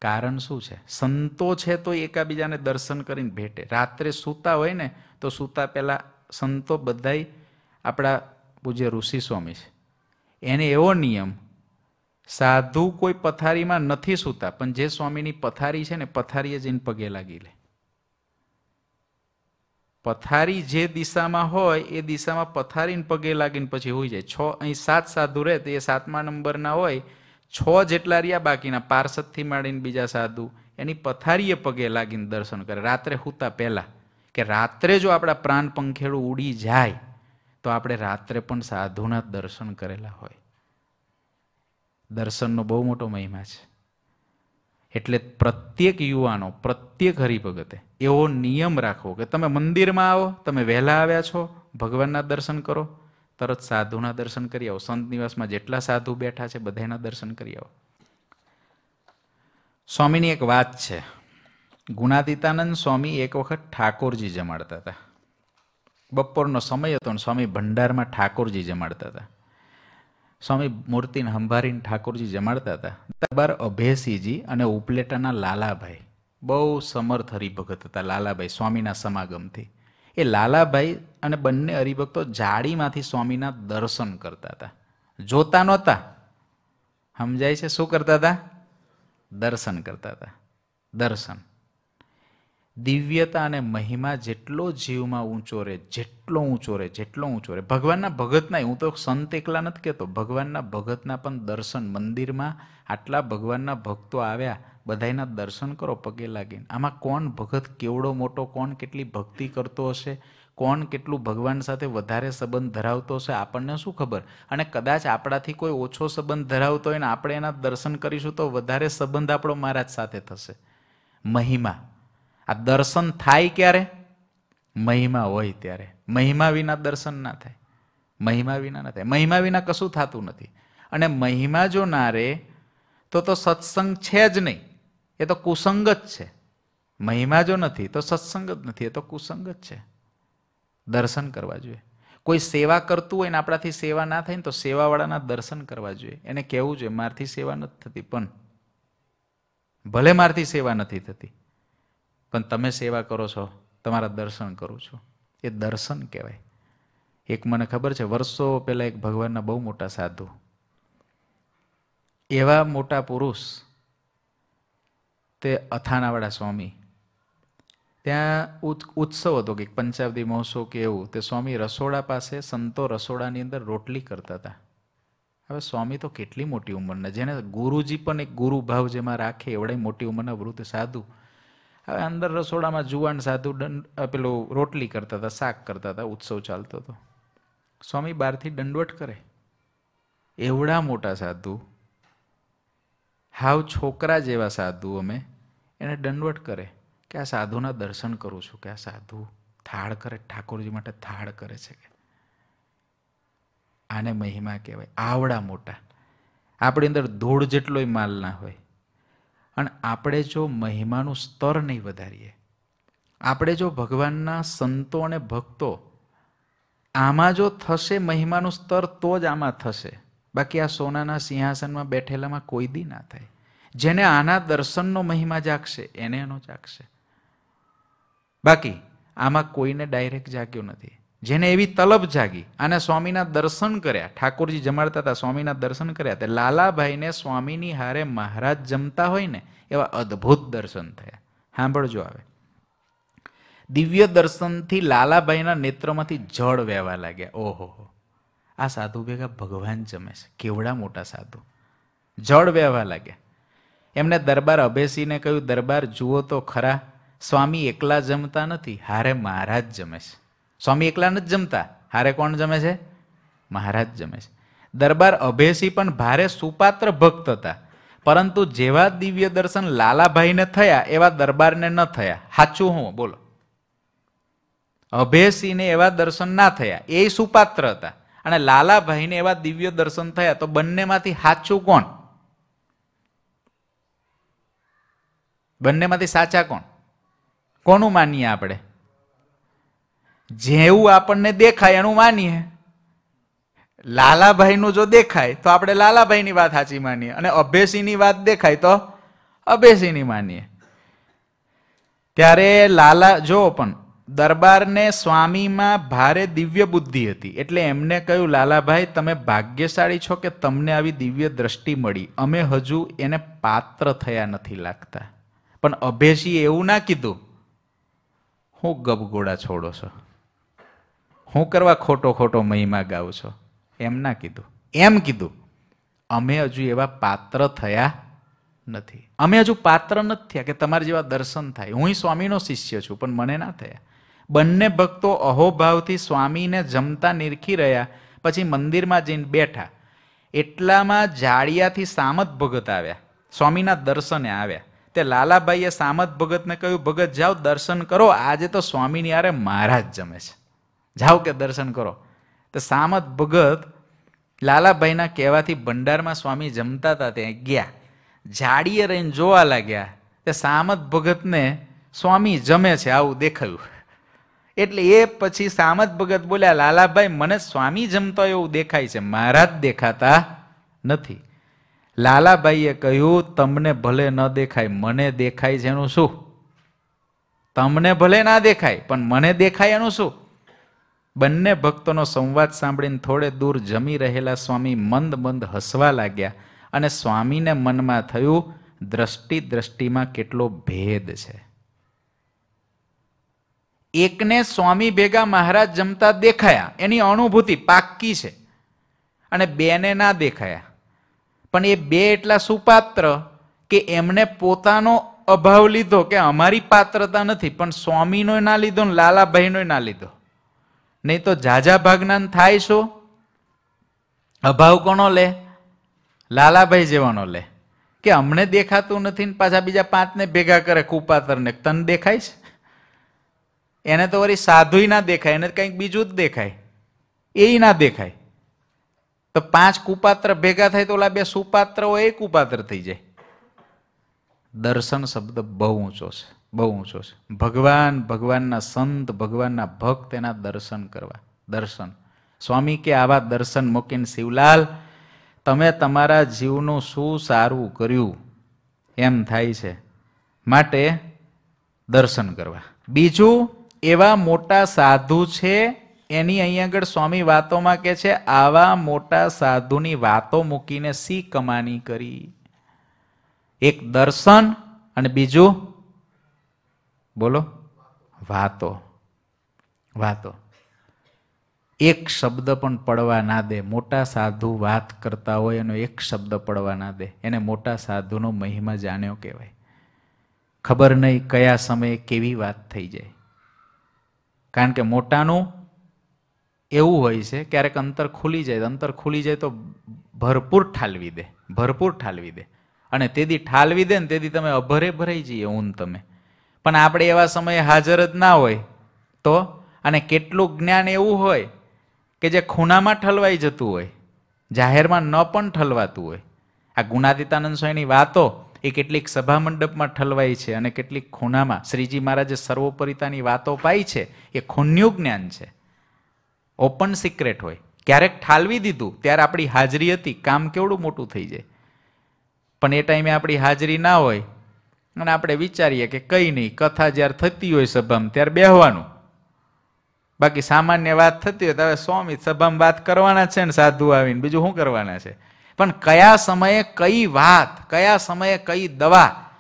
કારણ શું છે? સંતો છે તો એકાબીજાને દર્શન કરીને ભેટે. રાત્રે સૂતા હોય ને, તો સૂતા પહેલાં સંતો બધાય આપણા પૂજ્ય ઋષિ સ્વામી છે. એને એવો નિયમ સાધુ કોઈ પથારીમાં નથી સૂતા, પણ જે સ્વામીની પથારી છે ને, પથારીએ જઈને પગે લાગી લે. પથારી જે દિશામાં હોય, એ દિશામાં પથારીને પગે લાગીને પછી હોઈ જાય. છ, અહીં સાત સાધુ રહે, તો એ સાતમા નંબરના હોય, છ જેટલા રહ્યા બાકીના પાર્ષદથી માંડીને બીજા સાધુ, એની પથારીએ પગે લાગીને દર્શન કરે. રાત્રે સૂતા પહેલાં. કે રાત્રે જો આપણા પ્રાણ પંખેડું ઉડી જાય, તો આપણે રાત્રે પણ સાધુના દર્શન કરેલા હોય. દર્શનનો બહુ મોટો મહિમા છે. એટલે પ્રત્યેક યુવાનો, પ્રત્યેક હરિભગતે એવો નિયમ રાખવો કે તમે મંદિરમાં આવો, તમે વહેલા આવ્યા છો, ભગવાનના દર્શન કરો, તરત સાધુના દર્શન કરી આવો, સંત નિવાસમાં જેટલા સાધુ બેઠા છે બધાના દર્શન કરી આવો. સ્વામીની એક વાત છે. ગુણાતીતાનંદ સ્વામી એક વખત ઠાકોરજી જમાડતા હતા. બપોરનો સમય હતો ને સ્વામી ભંડારમાં ઠાકોરજી જમાડતા હતા. સ્વામી મૂર્તિને હંભારીને ઠાકોરજી જમાડતા હતા. દરબાર અભેસિંહજી અને ઉપલેટાના લાલાભાઈ, બહુ સમર્થ હરિભગત હતા લાલાભાઈ સ્વામીના સમાગમથી. એ લાલાભાઈ અને બંને હરિભક્તો જાળીમાંથી સ્વામીના દર્શન કરતા હતા. જોતા નહોતા. સમજાય છે શું કરતા હતા? દર્શન કરતા હતા. દર્શન. દિવ્યતા અને મહિમા જેટલો જીવમાં ઊંચો રહે, જેટલો ઊંચો રહે, જેટલો ઊંચો રહે. ભગવાનના ભગતના, હું તો સંત એકલા નથી કહેતો, ભગવાનના ભગતના પણ દર્શન મંદિરમાં આટલા ભગવાનના ભક્તો આવ્યા, બધાયના દર્શન કરો, પગે લાગીને. આમાં કોણ ભગત કેવડો મોટો, કોણ કેટલી ભક્તિ કરતો હશે, કોણ કેટલું ભગવાન સાથે વધારે સંબંધ ધરાવતો હશે, આપણને શું ખબર? અને કદાચ આપણાથી કોઈ ઓછો સંબંધ ધરાવતો હોય ને, આપણે એના દર્શન કરીશું તો વધારે સંબંધ આપણો મહારાજ સાથે થશે. મહિમા. આ દર્શન થાય ક્યારે? મહિમા હોય ત્યારે. મહિમા વિના દર્શન ના થાય. મહિમા વિના ના થાય. મહિમા વિના કશું થતું નથી. અને મહિમા જો ના રે, તો તો સત્સંગ છે જ નહીં. એ તો કુસંગ જ છે. મહિમા જો નથી, તો સત્સંગ જ નથી. એ તો કુસંગ જ છે. દર્શન કરવા જોઈએ. કોઈ સેવા કરતું હોય ને આપણાથી સેવા ના થાય ને તો સેવાવાળાના દર્શન કરવા જોઈએ. એને કહેવું જોઈએ, મારથી સેવા નથી થતી. પણ ભલે મારથી સેવા નથી થતી પણ તમે સેવા કરો છો, તમારા દર્શન કરું છું. એ દર્શન કહેવાય. એક મને ખબર છે, વર્ષો પહેલાં એક ભગવાનના બહુ મોટા સાધુ. એવા મોટા પુરુષ, તે અથાણાવાળા સ્વામી. ત્યાં ઉત- ઉત્સવ હતો કે પંચાવદી મહોત્સવ કે એવું, તે સ્વામી રસોડા પાસે, સંતો રસોડાની અંદર રોટલી કરતા હતા. હવે સ્વામી તો કેટલી મોટી ઉંમરના, જેને ગુરુજી પણ એક ગુરુ ભાવ જેમાં રાખે એવડે મોટી ઉંમરના વૃદ્ધ સાધુ. હવે અંદર રસોડામાં જુવાન સાધુ દંડ પેલું રોટલી કરતા હતા, શાક કરતા હતા, ઉત્સવ ચાલતો હતો. સ્વામી બહારથી દંડવટ કરે. એવડા મોટા સાધુ, હાવ છોકરા જેવા સાધુ અમે, એને દંડવટ કરે કે આ સાધુના દર્શન કરું છું, કે આ સાધુ થાળ કરે, ઠાકોરજી માટે થાળ કરે છે કે. આને મહિમા કહેવાય, આવડા મોટા. આપણી અંદર ધૂળ જેટલોય માલ ના હોય અને આપણે જો મહિમાનું સ્તર નહીં વધારીએ, આપણે જો ભગવાનના સંતો અને ભક્તો આમાં જો થશે મહિમાનું સ્તર, તો જ આમાં થશે. બાકી આ સોનાના સિંહાસનમાં બેઠેલામાં કોઈ દી ના થાય. જેને આના દર્શનનો મહિમા જાગશે, એને એનો જાગશે. બાકી આમાં કોઈને ડાયરેક્ટ જાગ્યો નથી. જેને એવી તલબ જાગી અને સ્વામીના દર્શન કર્યા. ઠાકોરજી જમાડતા હતા, સ્વામીના દર્શન કર્યા. તે લાલાભાઈને સ્વામીની હારે મહારાજ જમતા હોય ને એવા અદ્ભુત દર્શન થયા. સાંભળજો આવે દિવ્ય દર્શનથી લાલાભાઈના નેત્રમાંથી જળ વહેવા લાગ્યા. ઓહો આ સાધુ ભેગા ભગવાન જમે છે. કેવડા મોટા સાધુ. જળ વહેવા લાગ્યા. એમને દરબાર અભેસીને કહ્યું, દરબાર જુઓ તો ખરા, સ્વામી એકલા જમતા નથી, હારે મહારાજ જમે છે. સ્વામી એકલા નથી જમતા. હારે કોણ જમે છે? મહારાજ જમે છે. દરબાર અભેસી પણ ભારે સુપાત્ર ભક્ત હતા. પરંતુ જેવા દિવ્ય દર્શન લાલાભાઈને થયા, એવા દરબારને ન થયા. સાચું હું? બોલો. અભેસીને એવા દર્શન ના થયા. એ સુપાત્ર હતા. અને લાલાભાઈને એવા દિવ્ય દર્શન થયા. તો બંનેમાંથી સાચું કોણ? બંનેમાંથી સાચા કોણ? કોનું માનીએ આપણે? જેવું આપણને દેખાય એનું માનીએ. લાલાભાઈનું જો દેખાય, તો આપણે લાલાભાઈની વાત સાચી માનીએ. અને અભેસીની વાત દેખાય, તો અભેસીની માનીએ. ત્યારે લાલા, જો પણ દરબારને સ્વામીમાં ભારે દિવ્ય બુદ્ધિ હતી, એટલે એમને કહ્યું, લાલાભાઈ, તમે ભાગ્યશાળી છો કે તમને આવી દિવ્ય દ્રષ્ટિ મળી? અમે હજુ એને પાત્ર થયા નથી લાગતા. પણ અભેશીએ એવું ના કીધું, હું ગબગોડા છોડો છો. હું કરવા ખોટો ખોટો મહિમા ગાઉં છો? એમ ના કીધું. એમ કીધું, અમે હજુ એવા પાત્ર થયા નથી. અમે હજુ પાત્ર નથી થયા કે તમારા જેવા દર્શન થાય. હું સ્વામીનો શિષ્ય છું, પણ મને ના થયા. બંને ભક્તો અહોભાવથી સ્વામીને જમતા નિરખી રહ્યા, પછી મંદિરમાં જઈને બેઠા. એટલામાં જાળિયાથી સામત ભગત આવ્યા. સ્વામીના દર્શને આવ્યા. તે લાલાભાઈએ સામત ભગતને કહ્યું, ભગત જાઓ, દર્શન કરો. આજે તો સ્વામીની આરે મહારાજ જમે છે. જાઓ કે દર્શન કરો. તો સામત ભગત લાલાભાઈના કહેવાથી ભંડારમાં સ્વામી જમતા હતા, ત્યાં ગયા. જાડીએ રહીને જોવા લાગ્યા. તે સામત ભગતને સ્વામી જમે છે, આવું દેખાયું. એટલે એ પછી સામત ભગત બોલ્યા, લાલાભાઈ, મને સ્વામી જમતો એવું દેખાય છે. મારા જ દેખાતા નથી. લાલાભાઈએ કહ્યું, તમને ભલે ન દેખાય, મને દેખાય છે એનું શું? તમને ભલે ના દેખાય, પણ મને દેખાય એનું શું? બંને ભક્તોનો સંવાદ સાંભળીને થોડે દૂર જમી રહેલા સ્વામી મંદ મંદ હસવા લાગ્યા અને સ્વામીને મનમાં થયું, દ્રષ્ટિ દ્રષ્ટિમાં કેટલો ભેદ છે. એકને સ્વામી ભેગા મહારાજ જમતા દેખાયા. એની અનુભૂતિ પાક્કી છે અને બેને ના દેખાયા. પણ એ બે એટલા સુપાત્ર કે એમને પોતાનો અભાવ લીધો કે અમારી પાત્રતા નથી, પણ સ્વામીનો ના લીધો ને લાલાભાઈનો ના લીધો. નહીં તો જાજા ભાગના થાય શું? અભાવ કોનો લે? લાલાભાઈ જેવાનો લે. કે અમને દેખાતું નથી ને પાછા બીજા પાંચને ભેગા કરે કુપાતરને. તને દેખાય છે? એને તો વળી સાધુય ના દેખાય, એને કંઈક બીજું જ દેખાય. એ ના દેખાય. તો પાંચ કુપાત્ર ભેગા થાય તો ઓલા બે સુપાત્ર હોય, એ કુપાત્ર થઈ જાય. દર્શન શબ્દ બહુ ઊંચો છે. બહુ ઊંચો છે. ભગવાન, ભગવાનના સંત, ભગવાનના ભક્ત એના દર્શન કરવા, દર્શન. સ્વામી કે આવા દર્શન મૂકીને શિવલાલ, તમે તમારા જીવનું શું સારું કર્યું? એમ થાય છે. માટે દર્શન કરવા. બીજું, એવા મોટા સાધુ છે, એની અહીં આગળ સ્વામી વાતોમાં કે છે, આવા મોટા સાધુની વાતો મૂકીને સી કમાની કરી? એક દર્શન અને બીજું બોલો? વાતો. વાતો. એક શબ્દ પણ પડવા ના દે. મોટા સાધુ વાત કરતા હોય એનો એક શબ્દ પડવા ના દે. એને મોટા સાધુનો મહિમા જાણ્યો કહેવાય. ખબર નહીં કયા સમયે કેવી વાત થઈ જાય. કારણ કે મોટાનું એવું હોય છે, ક્યારેક અંતર ખુલી જાય. અંતર ખુલી જાય તો ભરપૂર ઠાલવી દે. ભરપૂર ઠાલવી દે. અને તેથી ઠાલવી દે ને તેથી તમે અભરે ભરાઈ જઈએ ઊન તમે. પણ આપણે એવા સમયે હાજર જ ના હોય તો? અને કેટલું જ્ઞાન એવું હોય કે જે ખૂણામાં ઠલવાઈ જતું હોય, જાહેરમાં ન પણ ઠલવાતું હોય. આ ગુણાતીતાનંદ સ્વામીની વાતો એ કેટલીક સભા મંડપમાં ઠલવાઈ છે અને કેટલીક ખૂણામાં શ્રીજી મહારાજે સર્વોપરિતાની વાતો પાઈ છે, એ ખૂન્યું જ્ઞાન છે. ઓપન સિક્રેટ હોય. ક્યારેક ઠાલવી દીધું, ત્યારે આપણી હાજરી હતી, કામ કેવડું મોટું થઈ જાય. પણ એ ટાઈમે આપણી હાજરી ના હોય અને આપણે વિચારીએ કે કંઈ નહીં, કથા જ્યારે થતી હોય સભામાં, ત્યારે બેહવાનું. બાકી સામાન્ય વાત થતી હોય તો હવે સ્વામી સભામાં વાત કરવાના છે ને સાધુ આવીને, બીજું શું કરવાના છે? પણ કયા સમયે કઈ વાત, કયા સમયે કઈ દવા,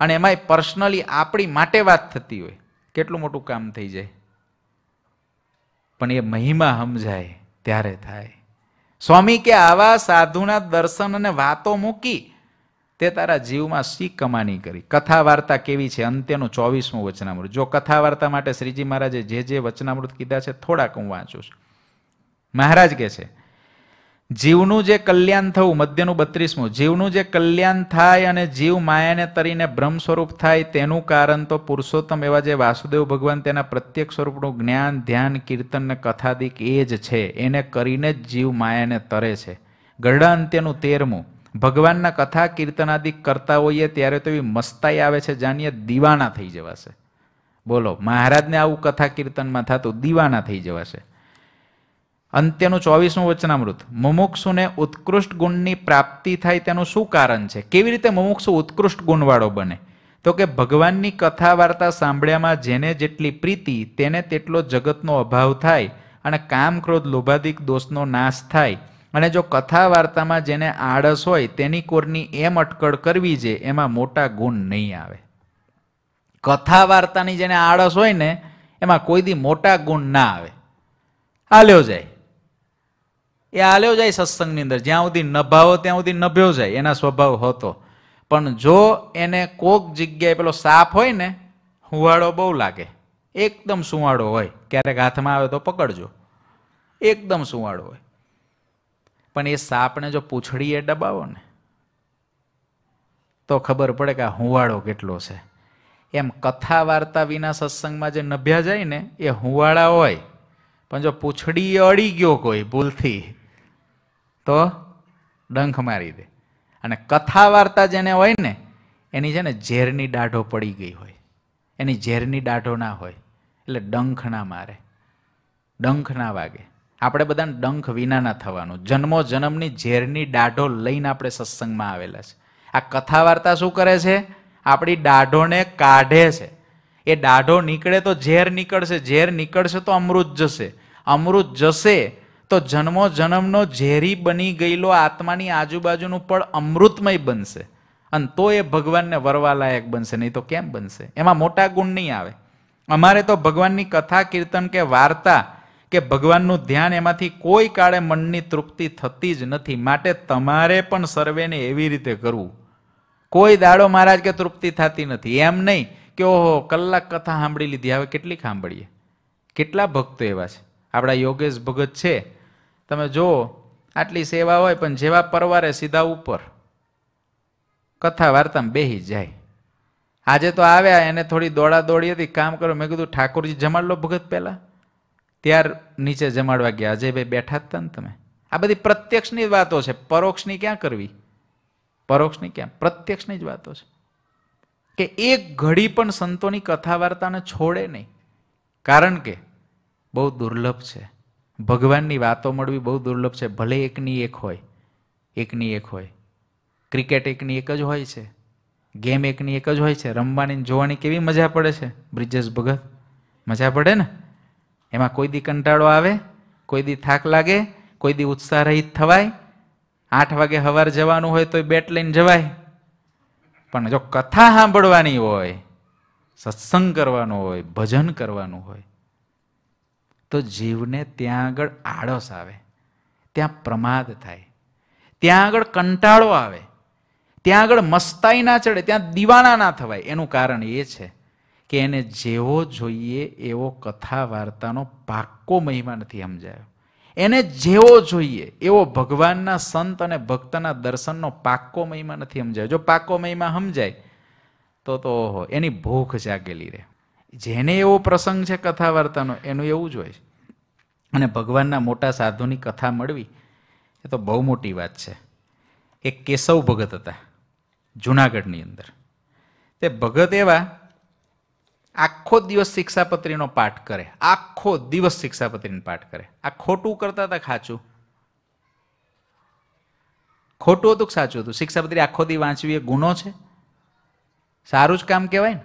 અને એમાંય પર્સનલી આપણી માટે વાત થતી હોય, કેટલું મોટું કામ થઈ જાય? પણ એ મહિમા સમજાય, ત્યારે થાય. સ્વામી કે આવા સાધુના દર્શન અને વાતો મૂકી તે તારા જીવમાં શી કમાની કરી? કથા વાર્તા કેવી છે? અંત્યનું ચોવીસમું વચનામૃત. જો કથા વાર્તા માટે શ્રીજી મહારાજે જે જે વચનામૃત કીધા છે, થોડાક હું વાંચું છું. મહારાજ કે છે, જીવનું જે કલ્યાણ થવું, મધ્યનું બત્રીસમું. જીવનું જે કલ્યાણ થાય અને જીવ માયાને તરીને બ્રહ્મ સ્વરૂપ થાય, તેનું કારણ તો પુરુષોત્તમ એવા જે વાસુદેવ ભગવાન તેના પ્રત્યેક સ્વરૂપનું જ્ઞાન, ધ્યાન, કીર્તન ને કથાદિક એ જ છે. એને કરીને જ જીવ માયાને તરે છે. ગરડા અંત્યનું તેરમું. ભગવાનના કથા કીર્તનાદિ કરતા હોઈએ ત્યારે તો એવી મસ્તાઈ આવે છે, જાણીએ દીવાના થઈ જવાશે. બોલો, મહારાજને આવું કથા કીર્તનમાં થતું દીવાના થઈ જવાશે. અંત્યનું ચોવીસમું વચનામૃત. મુમુક્ષુને ઉત્કૃષ્ટ ગુણની પ્રાપ્તિ થાય તેનું શું કારણ છે? કેવી રીતે મુમુક્ષુ ઉત્કૃષ્ટ ગુણવાળો બને? તો કે ભગવાનની કથા વાર્તા સાંભળ્યામાં જેને જેટલી પ્રીતિ, તેને તેટલો જગતનો અભાવ થાય અને કામ ક્રોધ લોભાધિક દોષનો નાશ થાય. અને જો કથા વાર્તામાં જેને આળસ હોય તેની કોરની એમ અટકળ કરવી છે, એમાં મોટા ગુણ નહીં આવે. કથા વાર્તાની જેને આળસ હોય ને, એમાં કોઈ દી મોટા ગુણ ના આવે. આલ્યો જાય. એ આલ્યો જાય સત્સંગની અંદર. જ્યાં સુધી નભાવો, ત્યાં સુધી નભ્યો જાય. એના સ્વભાવ હતો. પણ જો એને કોક જગ્યાએ પેલો સાપ હોય ને હુવાડો બહુ લાગે. એકદમ સુવાળો હોય. ક્યારેક હાથમાં આવે તો પકડજો. એકદમ સુવાળો હોય. પણ એ સાપને જો પૂંછડીએ દબાવો ને, તો ખબર પડે કે આ હુવાળો કેટલો છે. એમ કથા વાર્તા વિના સત્સંગમાં જે નભ્યા જાય ને, એ હુવાળા હોય, પણ જો પૂંછડી અડી ગયો કોઈ ભૂલથી, તો ડંખ મારી દે. અને કથા વાર્તા જેને હોય ને, એની છે ને ઝેરની દાઢો પડી ગઈ હોય. એની ઝેરની દાઢો ના હોય, એટલે ડંખ ના મારે. ડંખ ના વાગે. આપણે બધાને ડંખ વિનાના થવાનું. જન્મો જન્મની ઝેરની દાઢો લઈને આપણે સત્સંગમાં આવેલા છે. આ કથા વાર્તા શું કરે છે? આપણી દાઢોને કાઢે છે. એ દાઢો નીકળે તો ઝેર નીકળશે ઝેર નીકળશે તો અમૃત જશે. અમૃત જશે તો જન્મો જન્મનો ઝેરી બની ગયેલો આત્માની આજુબાજુનું પણ અમૃતમય બનશે. અને તો એ ભગવાનને વરવા લાયક બનશે, નહીં તો કેમ બનશે? એમાં મોટા ગુણ નહીં આવે. અમારે તો ભગવાનની કથા, કીર્તન કે વાર્તા કે ભગવાનનું ધ્યાન એમાંથી કોઈ કાળે મનની તૃપ્તિ થતી જ નથી. માટે તમારે પણ સર્વેને એવી રીતે કરવું. કોઈ દાડો મહારાજ કે તૃપ્તિ થતી નથી. એમ નહીં કે ઓહો, કલાક કથા સાંભળી લીધી. હવે કેટલી સાંભળીએ કેટલા ભક્તો એવા છે? આપણા યોગેશ ભગત છે. તમે જુઓ, આટલી સેવા હોય પણ જેવા પરવારે સીધા ઉપર કથા વાર્તામાં બેહી જાય. આજે તો આવ્યા, એને થોડી દોડા દોડી હતી, કામ કરો મેં કીધું, ઠાકોરજી જમાડ લો ભગત પહેલા. ત્યાર નીચે જમાડવા ગયા. અજયભાઈ બેઠા હતા ને તમે. આ બધી પ્રત્યક્ષની જ વાતો છે. પરોક્ષની ક્યાં કરવી? પરોક્ષની ક્યાં? પ્રત્યક્ષની જ વાતો છે. કે એક ઘડી પણ સંતોની કથા વાર્તાને છોડે નહીં. કારણ કે બહુ દુર્લભ છે. ભગવાનની વાતો મળવી બહુ દુર્લભ છે. ભલે એકની એક હોય, એકની એક હોય. ક્રિકેટ એકની એક જ હોય છે. ગેમ એકની એક જ હોય છે. રમવાની જોવાની કેવી મજા પડે છે? બ્રિજેશ ભગત, મજા પડે ને? એમાં કોઈ દી કંટાળો આવે, કોઈ દી થાક લાગે, કોઈ દી ઉત્સાહ રહિત થવાય. આઠ વાગે સવાર જવાનું હોય તોય બેટ લઈને જવાય. પણ જો કથા સાંભળવાની હોય, સત્સંગ કરવાનો હોય, ભજન કરવાનું હોય, તો જીવને ત્યાં આગળ આળસ આવે, ત્યાં પ્રમાદ થાય, ત્યાં આગળ કંટાળો આવે, ત્યાં આગળ મસ્તાઈ ના ચડે, ત્યાં દીવાના ના થવાય. એનું કારણ એ છે કે એને જેવો જોઈએ એવો કથા વાર્તાનો પાક્કો મહિમા નથી સમજાયો. એને જેવો જોઈએ એવો ભગવાનના સંત અને ભક્તના દર્શનનો પાક્કો મહિમા નથી સમજાયો. જો પાક્કો મહિમા સમજાય, તો તો ઓહો, એની ભૂખ જાગેલી રહે. જેને એવો પ્રસંગ છે કથા વાર્તાનો એનું એવું જ હોય છે. અને ભગવાનના મોટા સાધુની કથા મળવી, એ તો બહુ મોટી વાત છે. એક કેશવ ભગત હતા, જુનાગઢની અંદર. તે ભગત એવા આખો દિવસ શિક્ષાપત્રીનો પાઠ કરે. આખો દિવસ શિક્ષાપત્રીનો પાઠ કરે. આ ખોટું કરતા હતા ખાચું. ખોટું હતું કે સાચું હતું? શિક્ષાપત્રી આખો દી વાંચવી એ ગુનો છે? સારું જ કામ કહેવાય ને.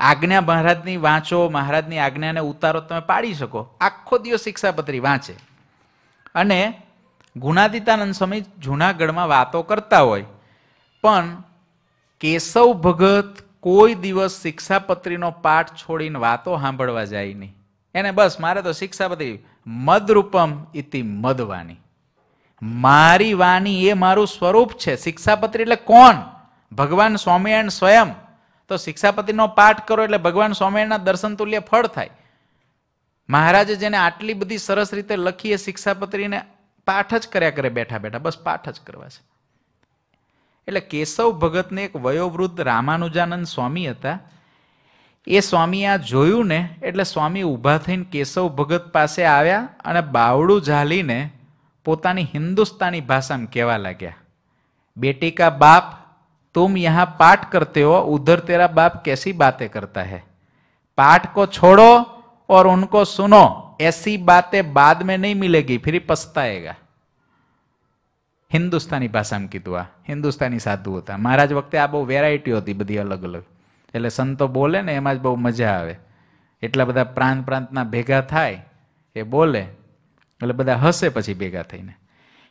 આજ્ઞા મહારાજની વાંચો, મહારાજની આજ્ઞાને ઉતારો તમે પાડી શકો. આખો દિવસ શિક્ષાપત્રી વાંચે. અને ગુણાદિતાનંદ સ્વામી જૂનાગઢમાં વાતો કરતા હોય. પણ કેશવ ભગત કોઈ દિવસ શિક્ષાપત્રીનો પાઠ છોડીને વાતો સાંભળવા જાય નહીં. એને બસ, મારે તો શિક્ષાપત્રી મદરૂપમ ઇતિ મદવાની મારી વાણી એ મારું સ્વરૂપ છે. શિક્ષાપત્રી એટલે કોણ? ભગવાન સ્વામિનારાયણ સ્વયં. તો શિક્ષાપતિનો પાઠ કરો એટલે ભગવાન સ્વામિનારાયણના દર્શન તુલ્ય ફળ થાય. મહારાજે જેને આટલી બધી સરસ રીતે લખી એ શિક્ષાપત્રીને પાઠ જ કર્યા કરે બેઠા બેઠા. બસ પાઠ જ કરવા છે. એટલે કેશવ ભગતને એક વયોવૃદ્ધ રામાનુજાનંદ સ્વામી હતા એ સ્વામી આ જોયું ને એટલે સ્વામી ઊભા થઈને કેશવ ભગત પાસે આવ્યા અને બાવડું ઝાલીને પોતાની હિન્દુસ્તાની ભાષામાં કહેવા લાગ્યા બેટી કા બાપ तुम यहाँ पाठ करते हो उधर तेरा बाप कैसी बातें करता है पाठ को छोड़ो और उनको सुनो ऐसी बातें बाद में नहीं मिलेगी फिर पछताएगा હિન્દુસ્તાની ભાષામાં કીધું આ. હિન્દુસ્તાની સાધુ હતા. મહારાજ વખતે આ બહુ વેરાયટી હતી બધી અલગ અલગ. એટલે સંતો બોલે ને એમાં જ બહુ મજા આવે. એટલા બધા પ્રાંત પ્રાંતના ભેગા થાય, એ બોલે. એટલે બધા હસે પછી ભેગા થઈને.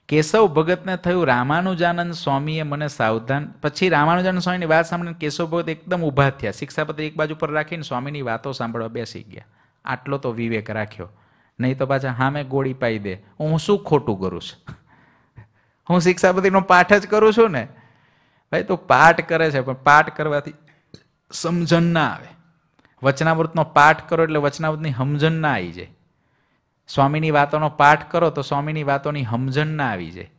કેશવ ભગતને થયું રામાનુજાનંદ સ્વામીએ મને સાવધાન, પછી રામાનુજાનંદ સ્વામીની વાત સાંભળીને કેશવ ભગત એકદમ ઊભા થયા. શિક્ષાપત્ર એક બાજુ પર રાખીને સ્વામીની વાતો સાંભળવા બેસી ગયા. આટલો તો વિવેક રાખ્યો. નહીં તો પાછા હામે ગોળી પાઈ દે. હું શું ખોટું કરું છું? હું શિક્ષાપતિનો પાઠ જ કરું છું ને. ભાઈ, તો પાઠ કરે છે, પણ પાઠ કરવાથી સમજણ ના આવે. વચનામૃતનો પાઠ કરો એટલે વચનામૃતની સમજણ ના આવી જાય. સ્વામીની વાતોનો પાઠ કરો તો સ્વામીની વાતોની સમજણ ના આવી જાય.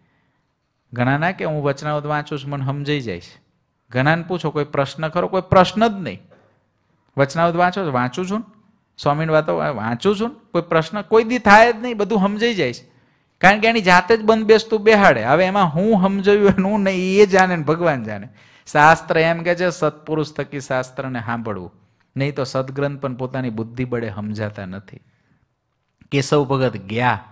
ઘણા ના કે હું વચનાવત વાંચું છું, મને સમજાઈ જાય છે. ઘણાને પૂછો, કોઈ પ્રશ્ન ખરો? કોઈ પ્રશ્ન જ નહીં. વચનાવત વાંચો વાંચું છું સ્વામીની વાતો વાંચું છું કોઈ પ્રશ્ન કોઈ દી થાય જ નહીં, બધું સમજાઈ જાય છે. કારણ કે એની જાતે જ બંધ બેસતું બેહાડે. હવે એમાં હું સમજાવ્યું હું નહીં, એ જાણે ભગવાન જાણે. શાસ્ત્ર એમ કે છે, સત્પુરુષ થકી શાસ્ત્રને સાંભળવું. નહીં તો સદગ્રંથ પણ પોતાની બુદ્ધિ બળે સમજાતા નથી. કેશવ ભગત ગયા.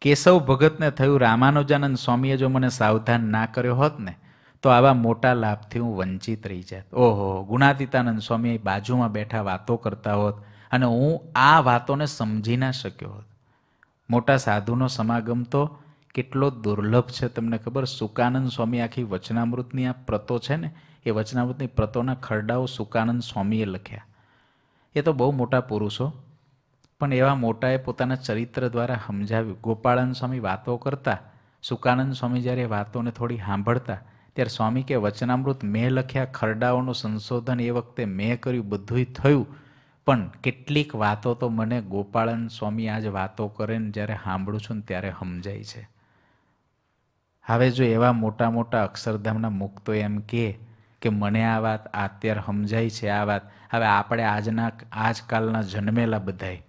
કેશવ ભગતને થયું રામાનુજાનંદ સ્વામીએ જો મને સાવધાન ના કર્યો હોત ને, તો આવા મોટા લાભથી હું વંચિત રહી જાત. ઓહો, ગુણાતીતાનંદ સ્વામી બાજુમાં બેઠા વાતો કરતા હોત અને હું આ વાતોને સમજી ના શક્યો હોત. મોટા સાધુનો સમાગમ તો કેટલો દુર્લભ છે તમને ખબર? સુકાનંદ સ્વામી આખી વચનામૃતની આ પ્રતો છે ને, એ વચનામૃતની પ્રતોના ખરડાઓ સુકાનંદ સ્વામીએ લખ્યા. એ તો બહુ મોટા પુરુષો પણ એવા મોટાએ પોતાના ચરિત્ર દ્વારા સમજાવ્યું. ગોપાળાનંદ સ્વામી વાતો કરતા, સુકાનંદ સ્વામી જ્યારે વાતોને થોડી સાંભળતા, ત્યારે સ્વામી કે વચનામૃત મેં લખ્યા, ખરડાઓનું સંશોધન એ વખતે મેં કર્યું, બધુંય થયું. પણ કેટલીક વાતો તો મને ગોપાળન સ્વામી આજ વાતો કરે ને જ્યારે સાંભળું છું ને ત્યારે સમજાય છે. હવે જો એવા મોટા મોટા અક્ષરધામના મુક્તો એમ કહે કે મને આ વાત અત્યારે સમજાય છે, આ વાત, હવે આપણે આજના, આજકાલના જન્મેલા બધાય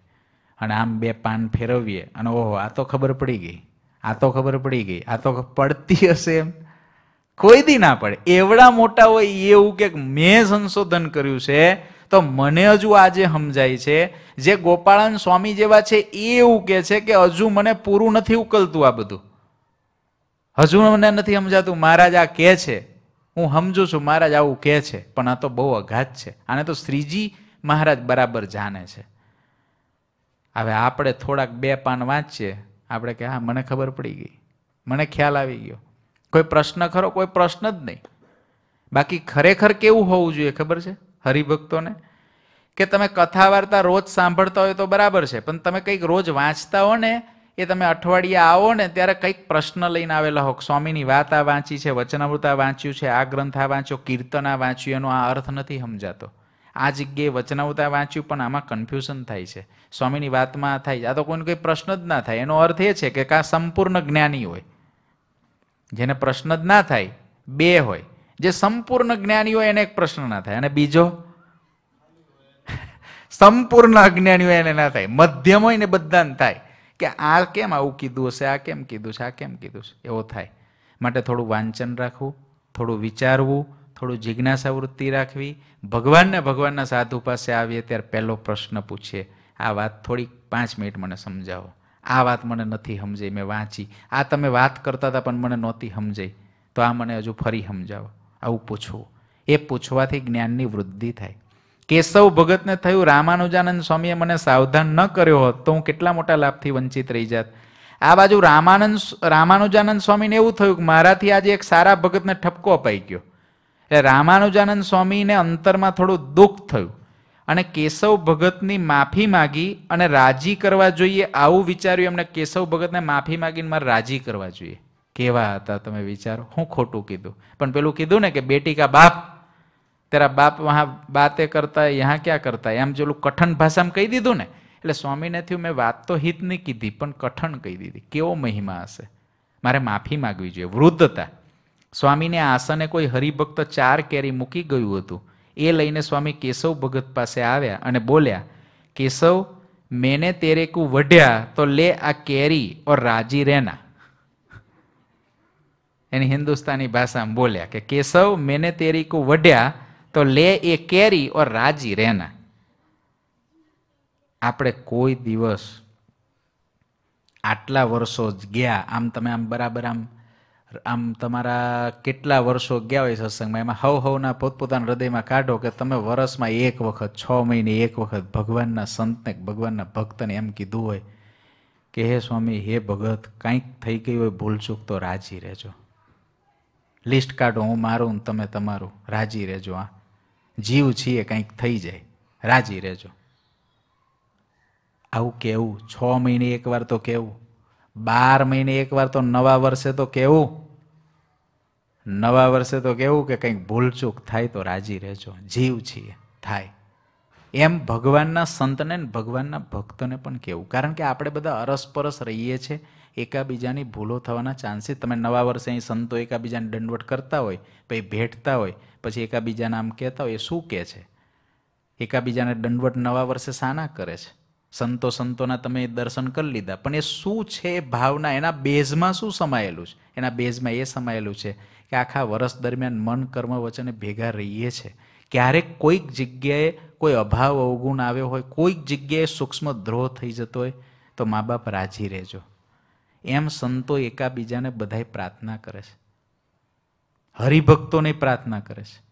અને આમ બે પાન ફેરવીએ અને ઓહો, આ તો ખબર પડી ગઈ, આ તો ખબર પડી ગઈ, આ તો પડતી હશે એમ. કોઈ દી ના પડે. એવડા મોટા હોય એવું કે મેં સંશોધન કર્યું છે તો મને હજુ આજે સમજાય છે, જે ગોપાળન સ્વામી જેવા છે એ એવું કે છે કે હજુ મને પૂરું નથી ઉકલતું આ બધું. હજુ મને નથી સમજાતું, મહારાજ આ કે છે. હું સમજુ છું, મહારાજ આવું કે છે, પણ આ તો બહુ અઘાત છે. આને તો શ્રીજી મહારાજ બરાબર જાણે છે. હવે આપણે થોડાક બે પાન વાંચીએ. આપણે કે, હા, મને ખબર પડી ગઈ. મને ખ્યાલ આવી ગયો. કોઈ પ્રશ્ન ખરો? કોઈ પ્રશ્ન જ નહીં. બાકી ખરેખર કેવું હોવું જોઈએ, ખબર છે? હરિભક્તોને? કે તમે કથા વાર્તા રોજ સાંભળતા હોય તો બરાબર છે, પણ તમે કંઈક રોજ વાંચતા હો ને એ તમે અઠવાડિયે આવો ને ત્યારે કંઈક પ્રશ્ન લઈને આવેલા હો સ્વામીની વાત આ વાંચી છે, વચનામૃત આ વાંચ્યું છે, આ ગ્રંથ આ વાંચ્યો, કીર્તન આ વાંચ્યું, એનો આ અર્થ નથી સમજાતો. આ જગ્યાએ વચનામૃત વાંચ્યું, પણ આમાં કન્ફ્યુઝન થાય છે. સ્વામીની વાતમાં થાય, આ તો કોઈને કોઈ પ્રશ્ન જ ના થાય. એનો અર્થ એ છે કે કાં સંપૂર્ણ જ્ઞાની હોય, જેને પ્રશ્ન જ ના થાય, બે હોય જે સંપૂર્ણ જ્ઞાની હોય એને એક પ્રશ્ન ના થાય. અને બીજો? સંપૂર્ણ અજ્ઞાની હોય એને ના થાય. મધ્યમ હોય ને બધાને થાય. કે આ કેમ આવું કીધું હશે? આ કેમ કીધું છે આ કેમ કીધું છે એવો થાય. માટે થોડું વાંચન રાખવું, થોડું વિચારવું, થોડું જિજ્ઞાસા વૃત્તિ રાખવી. ભગવાનને ભગવાનના સાધુ પાસે આવીએ ત્યારે પહેલો પ્રશ્ન પૂછીએ, આ વાત થોડીક પાંચ મિનિટ મને સમજાવો. આ વાત મને નથી સમજાઈ, મેં વાંચી. આ તમે વાત કરતા હતા પણ મને નહોતી સમજાઈ. તો આ મને હજુ ફરી સમજાવો. આવું પૂછવું. એ પૂછવાથી જ્ઞાનની વૃદ્ધિ થાય. કેશવ ભગતને થયું રામાનુજાનંદ સ્વામીએ મને સાવધાન ન કર્યો હોત તો હું કેટલા મોટા લાભથી વંચિત રહી જાત. આ બાજુ રામાનંદ રામાનુજાનંદ સ્વામીને એવું થયું કે મારાથી આજે એક સારા ભગતને ઠપકો અપાઈ ગયો. એટલે રામાનુજાનંદ સ્વામીને અંતરમાં થોડું દુઃખ થયું. અને કેશવ ભગતની માફી માગી અને રાજી કરવા જોઈએ આવું વિચાર્યું એમને કેશવ ભગતને માફી માગીને મારે રાજી કરવા જોઈએ. કેવા હતા તમે વિચારો? હું ખોટું કીધું. પણ પેલું કીધું ને કે બેટી કા બાપ, તેરા બાપ વહાં બાતે કરતા, યહાં ક્યાં કરતા? એમ જેલું કઠણ ભાષામાં કહી દીધું ને? એટલે સ્વામીને થયું મેં વાત તો હિત નહીં કીધી, પણ કઠણ કહી દીધી. કેવો મહિમા હશે? મારે માફી માગવી જોઈએ. વૃદ્ધતા. સ્વામીને આસને કોઈ હરિભક્ત ચાર કેરી મૂકી ગયું હતું. એ લઈને સ્વામી કેશવ ભગત પાસે આવ્યા અને બોલ્યા, કેશવ, મેને તેરે કુ વઢ્યા, તો લે આ કેરી ઓર રાજી રહેના. એની હિન્દુસ્તાની ભાષામાં બોલ્યા કે કેશવ મેને તેરી કો વઢ્યા, તો લે એ કેરી ઓર રાજી રહેના. આપણે કોઈ દિવસ આટલા વર્ષો જ ગયા, આમ તમે આમ બરાબર આમ આમ તમારા કેટલા વર્ષો ગયા હોય સત્સંગમાં, એમાં હવ હવના પોતપોતાના હૃદયમાં કાઢો કે તમે વર્ષમાં એક વખત, છ મહિને એક વખત ભગવાનના સંતને, ભગવાનના ભક્તને એમ કીધું હોય કે, હે સ્વામી, હે ભગત, કાંઈક થઈ ગઈ હોય ભૂલચૂક તો રાજી રહેજો. લિસ્ટ કાઢો, હું મારું તમે તમારું. રાજી રહેજો આ. જીવ છીએ, કંઈક થઈ જાય. રાજી રહેજો. આવું કેવું? છ મહિને એકવાર તો કેવું. બાર મહિને એકવાર તો નવા વર્ષે તો કેવું. નવા વર્ષે તો કેવું કે કંઈક ભૂલચૂક થાય તો રાજી રહેજો. જીવ છીએ, થાય. એમ ભગવાનના સંતને ભગવાનના ભક્તોને પણ કેવું? કારણ કે આપણે બધા અરસપરસ રહીએ છીએ. એકાબીજાની ભૂલો થવાના ચાન્સીસ તમે નવા વર્ષે અહીં સંતો એકાબીજાને દંડવટ કરતા હોય, પછી ભેટતા હોય, પછી એકાબીજાના આમ કહેતા હોય, એ શું કહે છે? એકાબીજાને દંડવટ નવા વર્ષે શાના કરે છે? સંતો સંતોના તમે દર્શન કરી લીધા, પણ એ શું છે ભાવના? એના બેઝમાં શું સમાયેલું છે? એના બેઝમાં એ સમાયેલું છે કે આખા વર્ષ દરમિયાન મન, કર્મ, વચને ભેગા રહીએ છે. ક્યારેક કોઈક જગ્યાએ કોઈ અભાવ, અવગુણ આવ્યો હોય, કોઈક જગ્યાએ સૂક્ષ્મ દ્રોહ થઈ જતો હોય, તો મા બાપ રાજી રહેજો. એમ સંતો એકાબીજાને બધાય પ્રાર્થના કરે છે. હરિભક્તોને પ્રાર્થના કરે છે.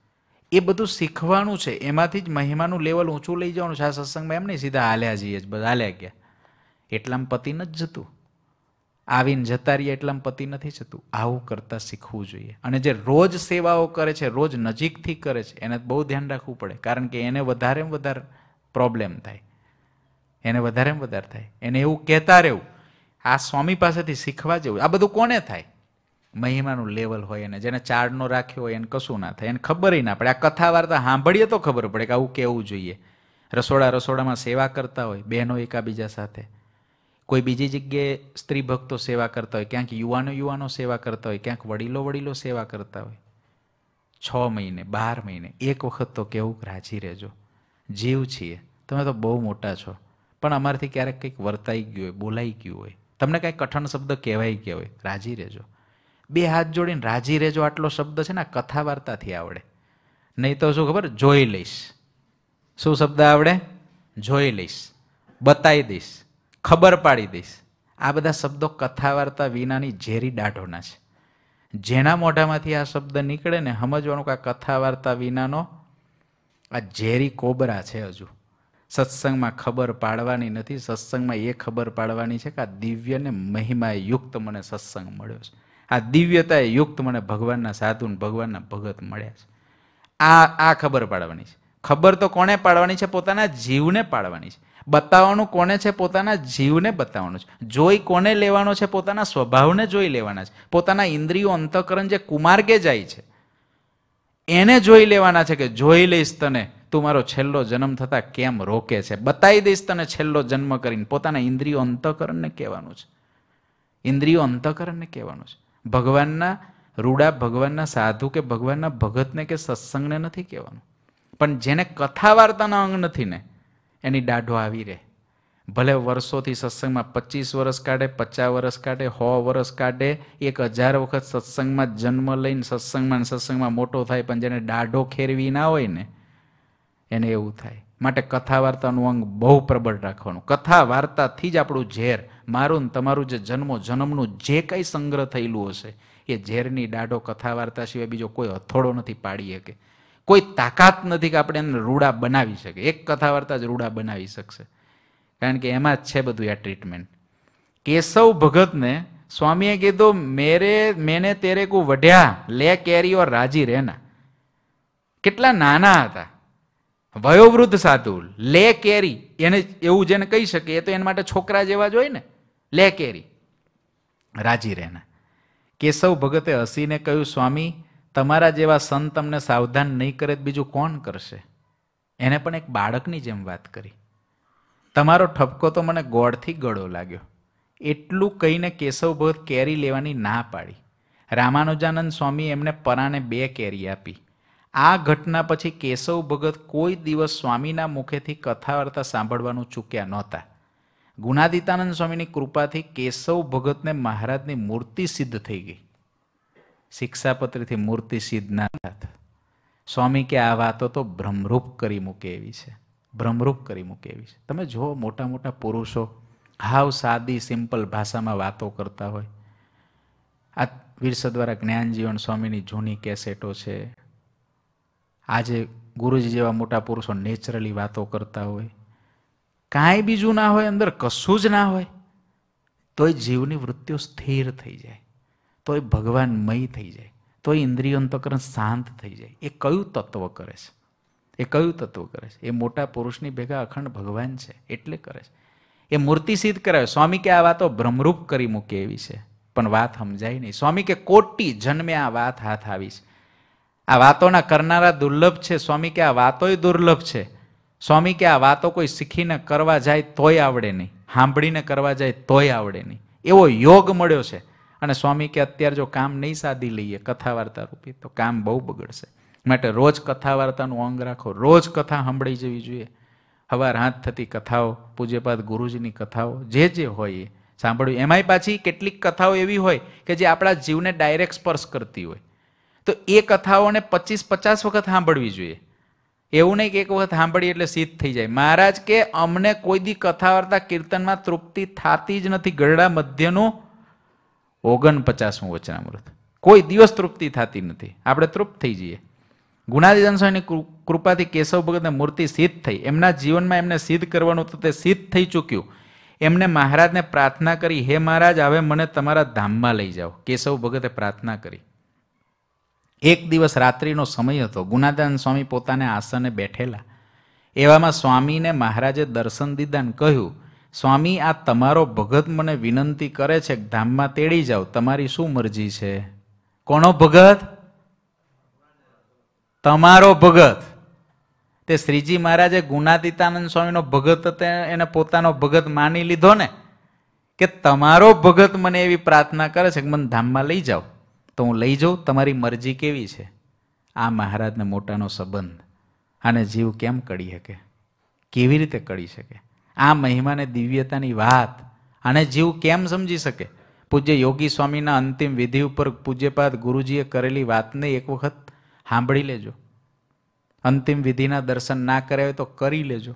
એ બધું શીખવાનું છે. એમાંથી જ મહિમાનું લેવલ ઊંચું લઈ જવાનું છે. આ સત્સંગમાં એમ નહીં સીધા હાલ્યા જઈએ જ બધા હાલ્યા ગયા. એટલામાં પતિ નથી જતું. આવીને જતા રહીએ એટલામાં પતિ નથી જતું. આવું કરતાં શીખવું જોઈએ. અને જે રોજ સેવાઓ કરે છે, રોજ નજીકથી કરે છે, એને બહુ ધ્યાન રાખવું પડે. કારણ કે એને વધારે વધારે પ્રોબ્લેમ થાય. એને વધારે વધારે થાય. એને એવું કહેતા રહેવું. આ સ્વામી પાસેથી શીખવા જેવું આ બધું કોને થાય? મહિમાનું લેવલ હોય એને, જેને ચારનો રાખ્યો હોય એને કશું ના થાય, એને ખબર ના પડે. આ કથા વાર્તા સાંભળીએ તો ખબર પડે કે આવું કેવું જોઈએ. રસોડા રસોડામાં સેવા કરતા હોય, બહેનો એકાબીજા સાથે. કોઈ બીજી જગ્યાએ સ્ત્રી ભક્તો સેવા કરતા હોય, ક્યાંક યુવાનો યુવાનો સેવા કરતા હોય, ક્યાંક વડીલો વડીલો સેવા કરતા હોય. છ મહિને, બાર મહિને, એક વખત તો કેવું રાજી રહેજો. જીવ છીએ. તમે તો બહુ મોટા છો. પણ અમારાથી ક્યારેક કંઈક વર્તાઈ ગયું હોય, બોલાઈ ગયું હોય. તમને કાંઈ કઠણ શબ્દ કહેવાય કે હોય? રાજી રહેજો. બે હાથ જોડીને રાજી રહેજો આટલો શબ્દ છે ને કથા વાર્તાથી આવડે. નહીં તો શું ખબર? જોઈ લઈશ. શું શબ્દ આવડે? જોઈ લઈશ. બતાવી દઈશ. ખબર પાડી દઈશ. આ બધા શબ્દો કથા વાર્તા વિનાની ઝેરી દાઢોના છે. જેના મોઢામાંથી આ શબ્દ નીકળે ને, સમજવાનું કે આ કથા વાર્તા વિનાનો આ ઝેરી કોબરા છે હજુ. સત્સંગમાં ખબર પાડવાની નથી, સત્સંગમાં એ ખબર પાડવાની છે કે આ દિવ્યને મહિમાએ યુક્ત મને સત્સંગ મળ્યો છે. આ દિવ્યતાએ યુક્ત મને ભગવાનના સાધુ ભગવાનના ભગત મળ્યા છે. આ આ ખબર પાડવાની છે. ખબર તો કોને પાડવાની છે? પોતાના જીવને પાડવાની છે. બતાવવાનું કોને છે? પોતાના જીવને બતાવવાનું છે. જોઈ કોને લેવાનો છે? પોતાના સ્વભાવને જોઈ લેવાના છે. પોતાના ઇન્દ્રિયો અંતકરણ જે કુમાર્ગે જાય છે, એને જોઈ લેવાના છે કે જોઈ લઈશ તને. તું મારો છેલ્લો જન્મ થતાં કેમ રોકે છે? બતાવી દઈશ તને છેલ્લો જન્મ કરીને. પોતાના ઇન્દ્રિયો અંતકરણને કહેવાનું છે. ઇન્દ્રિયો અંતકરણને કહેવાનું છે. ભગવાનના રૂડા, ભગવાનના સાધુ કે ભગવાનના ભગતને કે સત્સંગને નથી કહેવાનું. પણ જેને કથા વાર્તાના અંગ નથી ને, એની દાઢો આવી રહે. ભલે વર્ષોથી સત્સંગમાં પચીસ વર્ષ કાઢે, પચાસ વર્ષ કાઢે, સો વર્ષ કાઢે, એક હજાર વખત સત્સંગમાં જન્મ લઈને સત્સંગમાં સત્સંગમાં મોટો થાય પણ જેને દાઢો ખેરવી ના હોય ને એને એવું થાય. માટે કથા વાર્તાનું અંગ બહુ પ્રબળ રાખવાનું. કથા વાર્તાથી જ આપણું ઝેર, મારું તમારું જે જન્મો, જન્મનું જે કંઈ સંગ્રહ થયેલું હશે, એ ઝેરની દાઢો કથા વાર્તા સિવાય બીજો કોઈ હથોડો નથી પાડી શકે. કોઈ તાકાત નથી કે આપણે એને રૂડા બનાવી શકે એક કથા વાર્તા જ રૂડા બનાવી શકશે. કારણ કે એમાં જ છે બધું આ ટ્રીટમેન્ટ કેશવ ભગતને સ્વામીએ કીધું, મેરે, મેને તેરે કુ વઢ્યા, લે કેરી ઓર રાજી રહેના. કેટલા નાના હતા. વયોવૃદ્ધ સાધુ, લે કેરી. એને એવું જેને કહી શકે એ તો એના માટે છોકરા જેવા જ હોય ને. લે કેરી. રાજી રહેના. કેશવ ભગતે હસીને કહ્યું, સ્વામી, તમારા જેવા સંત તમને સાવધાન નહીં કરે બીજું કોણ કરશે? એને પણ એક બાળકની જેમ વાત કરી. તમારો ઠપકો તો મને ગોળથી ગળો લાગ્યો. એટલું કહીને કેશવ ભગત કેરી લેવાની ના પાડી. રામાનુજાનંદ સ્વામી એમને પરાને બે કેરી આપી. આ ઘટના પછી કેશવ ભગત કોઈ દિવસ સ્વામીના મુખેથી કથા વાર્તા સાંભળવાનું ચૂક્યા નહોતા. ગુણાદિતાનંદ સ્વામીની કૃપાથી કેશવ ભગતને મહારાજની મૂર્તિ સિદ્ધ થઈ ગઈ. શિક્ષાપત્રીથી મૂર્તિ સિદ્ધ ના થાત. સ્વામી કે આ વાતો તો ભ્રમરૂપ કરી મૂકે એવી છે. ભ્રમરૂપ કરી મૂકે એવી છે. તમે જુઓ મોટા મોટા પુરુષો હાવ સાદી, સિમ્પલ ભાષામાં વાતો કરતા હોય. આ વિરસ દ્વારા જ્ઞાનજીવન સ્વામીની જૂની કેસેટો છે. આજે ગુરુજી જેવા મોટા પુરુષો નેચરલી વાતો કરતા હોય. કાંઈ બીજું ના હોય, અંદર કશું જ ના હોય તોય જીવની વૃત્તિઓ સ્થિર થઈ જાય. તોય ભગવાનમય થઈ જાય. તોય ઇન્દ્રિયો અંતકરણ શાંત થઈ જાય. એ કયું તત્વ કરે છે? એ કયું તત્વ કરે છે? એ મોટા પુરુષની ભેગા અખંડ ભગવાન છે, એટલે કરે છે. એ મૂર્તિ સિદ્ધ કરાવે. સ્વામી કે આ વાતો ભ્રમરૂપ કરી મૂકે એવી છે. પણ વાત સમજાય નહીં. સ્વામી કે કોટી જન્મે આ વાત હાથ આવી છે આ વાતોના કરનારા દુર્લભ છે. સ્વામી કે આ વાતોય દુર્લભ છે. સ્વામી કે આ વાતો કોઈ શીખીને કરવા જાય તોય આવડે નહીં. સાંભળીને કરવા જાય તોય આવડે નહીં. એવો યોગ મળ્યો છે. અને સ્વામી કે અત્યારે જો કામ નહીં સાધી લઈએ કથા વાર્તા રૂપી, તો કામ બહુ બગડશે. માટે રોજ કથા વાર્તાનું અંગ રાખો. રોજ કથા સાંભળી જવી જોઈએ. હવાર હાથ થતી કથાઓ, પૂજ્યપાદ ગુરુજીની કથાઓ, જે જે હોય એ સાંભળ્યું એમાંય પાછી કેટલીક કથાઓ એવી હોય કે જે આપણા જીવને ડાયરેક્ટ સ્પર્શ કરતી હોય. તો એ કથાઓને પચીસ પચાસ વખત સાંભળવી જોઈએ. એવું નહીં કે એક વખત સાંભળીએ એટલે સિદ્ધ થઈ જાય. મહારાજ કે, અમને કોઈ દી કથા વાર્તા કીર્તનમાં તૃપ્તિ થતી જ નથી. ગરડા મધ્યનું ઓગણપચાસમું વચનામૃત. કોઈ દિવસ તૃપ્તિ થતી નથી. આપણે તૃપ્ત થઈ જઈએ. ગુણાદિદાન સ્વામીની કૃપાથી કેશવ ભગતને મૂર્તિ સિદ્ધ થઈ. એમના જીવનમાં એમને સિદ્ધ કરવાનું તો તે સિદ્ધ થઈ ચૂક્યું. એમને મહારાજને પ્રાર્થના કરી, હે મહારાજ, હવે મને તમારા ધામમાં લઈ જાઓ. કેશવ ભગતે પ્રાર્થના કરી. એક દિવસ રાત્રિનો સમય હતો. ગુનાદાન સ્વામી પોતાને આસને બેઠેલા. એવામાં સ્વામીને મહારાજે દર્શન દીધા ને કહ્યું, સ્વામી, આ તમારો ભગત મને વિનંતી કરે છે કે ધામમાં તેડી જાઓ. તમારી શું મરજી છે? કોનો ભગત? તમારો ભગત. તે શ્રીજી મહારાજે ગુણાતીતાનંદ સ્વામીનો ભગત એને પોતાનો ભગત માની લીધો ને, કે તમારો ભગત મને એવી પ્રાર્થના કરે છે કે મને ધામમાં લઈ જાઓ. તો હું લઈ જાઉં, તમારી મરજી કેવી છે? આ મહારાજને મોટાનો સંબંધ. આને જીવ કેમ કડી શકે? કેવી રીતે કડી શકે? આ મહિમાને દિવ્યતાની વાત. આને જીવ કેમ સમજી શકે? પૂજ્ય યોગી સ્વામીના અંતિમ વિધિ ઉપર પૂજ્યપાદ ગુરુજીએ કરેલી વાતને એક વખત સાંભળી લેજો. અંતિમ વિધિના દર્શન ના કર્યા હોય તો કરી લેજો.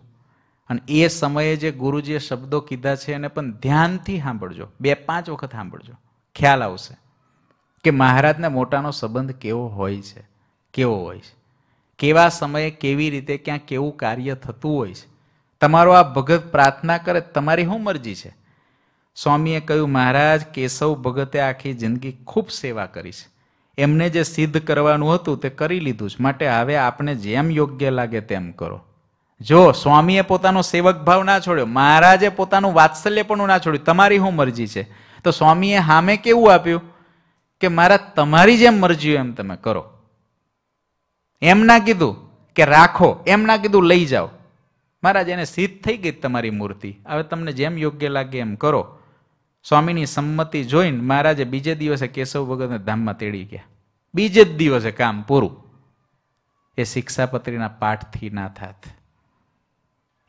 અને એ સમયે જે ગુરુજીએ શબ્દો કીધા છે એને પણ ધ્યાનથી સાંભળજો. બે પાંચ વખત સાંભળજો. ખ્યાલ આવશે. કે મહારાજને મોટાનો સંબંધ કેવો હોય છે? કેવો હોય છે? કેવા સમયે કેવી રીતે ક્યાં કેવું કાર્ય થતું હોય છે? તમારો આ ભગત પ્રાર્થના કરે, તમારી શું મરજી છે? સ્વામીએ કહ્યું, મહારાજ, કેશવ ભગતે આખી જિંદગી ખૂબ સેવા કરી છે. એમને જે સિદ્ધ કરવાનું હતું તે કરી લીધું છે. માટે હવે આપણે જેમ યોગ્ય લાગે તેમ કરો. જો સ્વામીએ પોતાનો સેવક ભાવ ના છોડ્યો, મહારાજે પોતાનું વાત્સલ્ય પણ ના છોડ્યું, તમારી શું મરજી છે? તો સ્વામીએ સામે કેવું આપ્યું? કે મારા તમારી જેમ મરજી એમ તમે કરો. એમ ના કીધું કે રાખો, એમ ના કીધું લઈ જાઓ. મહારાજ, એને સિદ્ધ થઈ ગઈ તમારી મૂર્તિ. હવે તમને જેમ યોગ્ય લાગે એમ કરો. સ્વામીની સંમતિ જોઈને મહારાજે બીજે દિવસે કેશવ ભગતને ધામમાં તેડી ગયા. બીજે જ દિવસે કામ પૂરું. એ શિક્ષાપત્રીના પાઠથી ના થાત.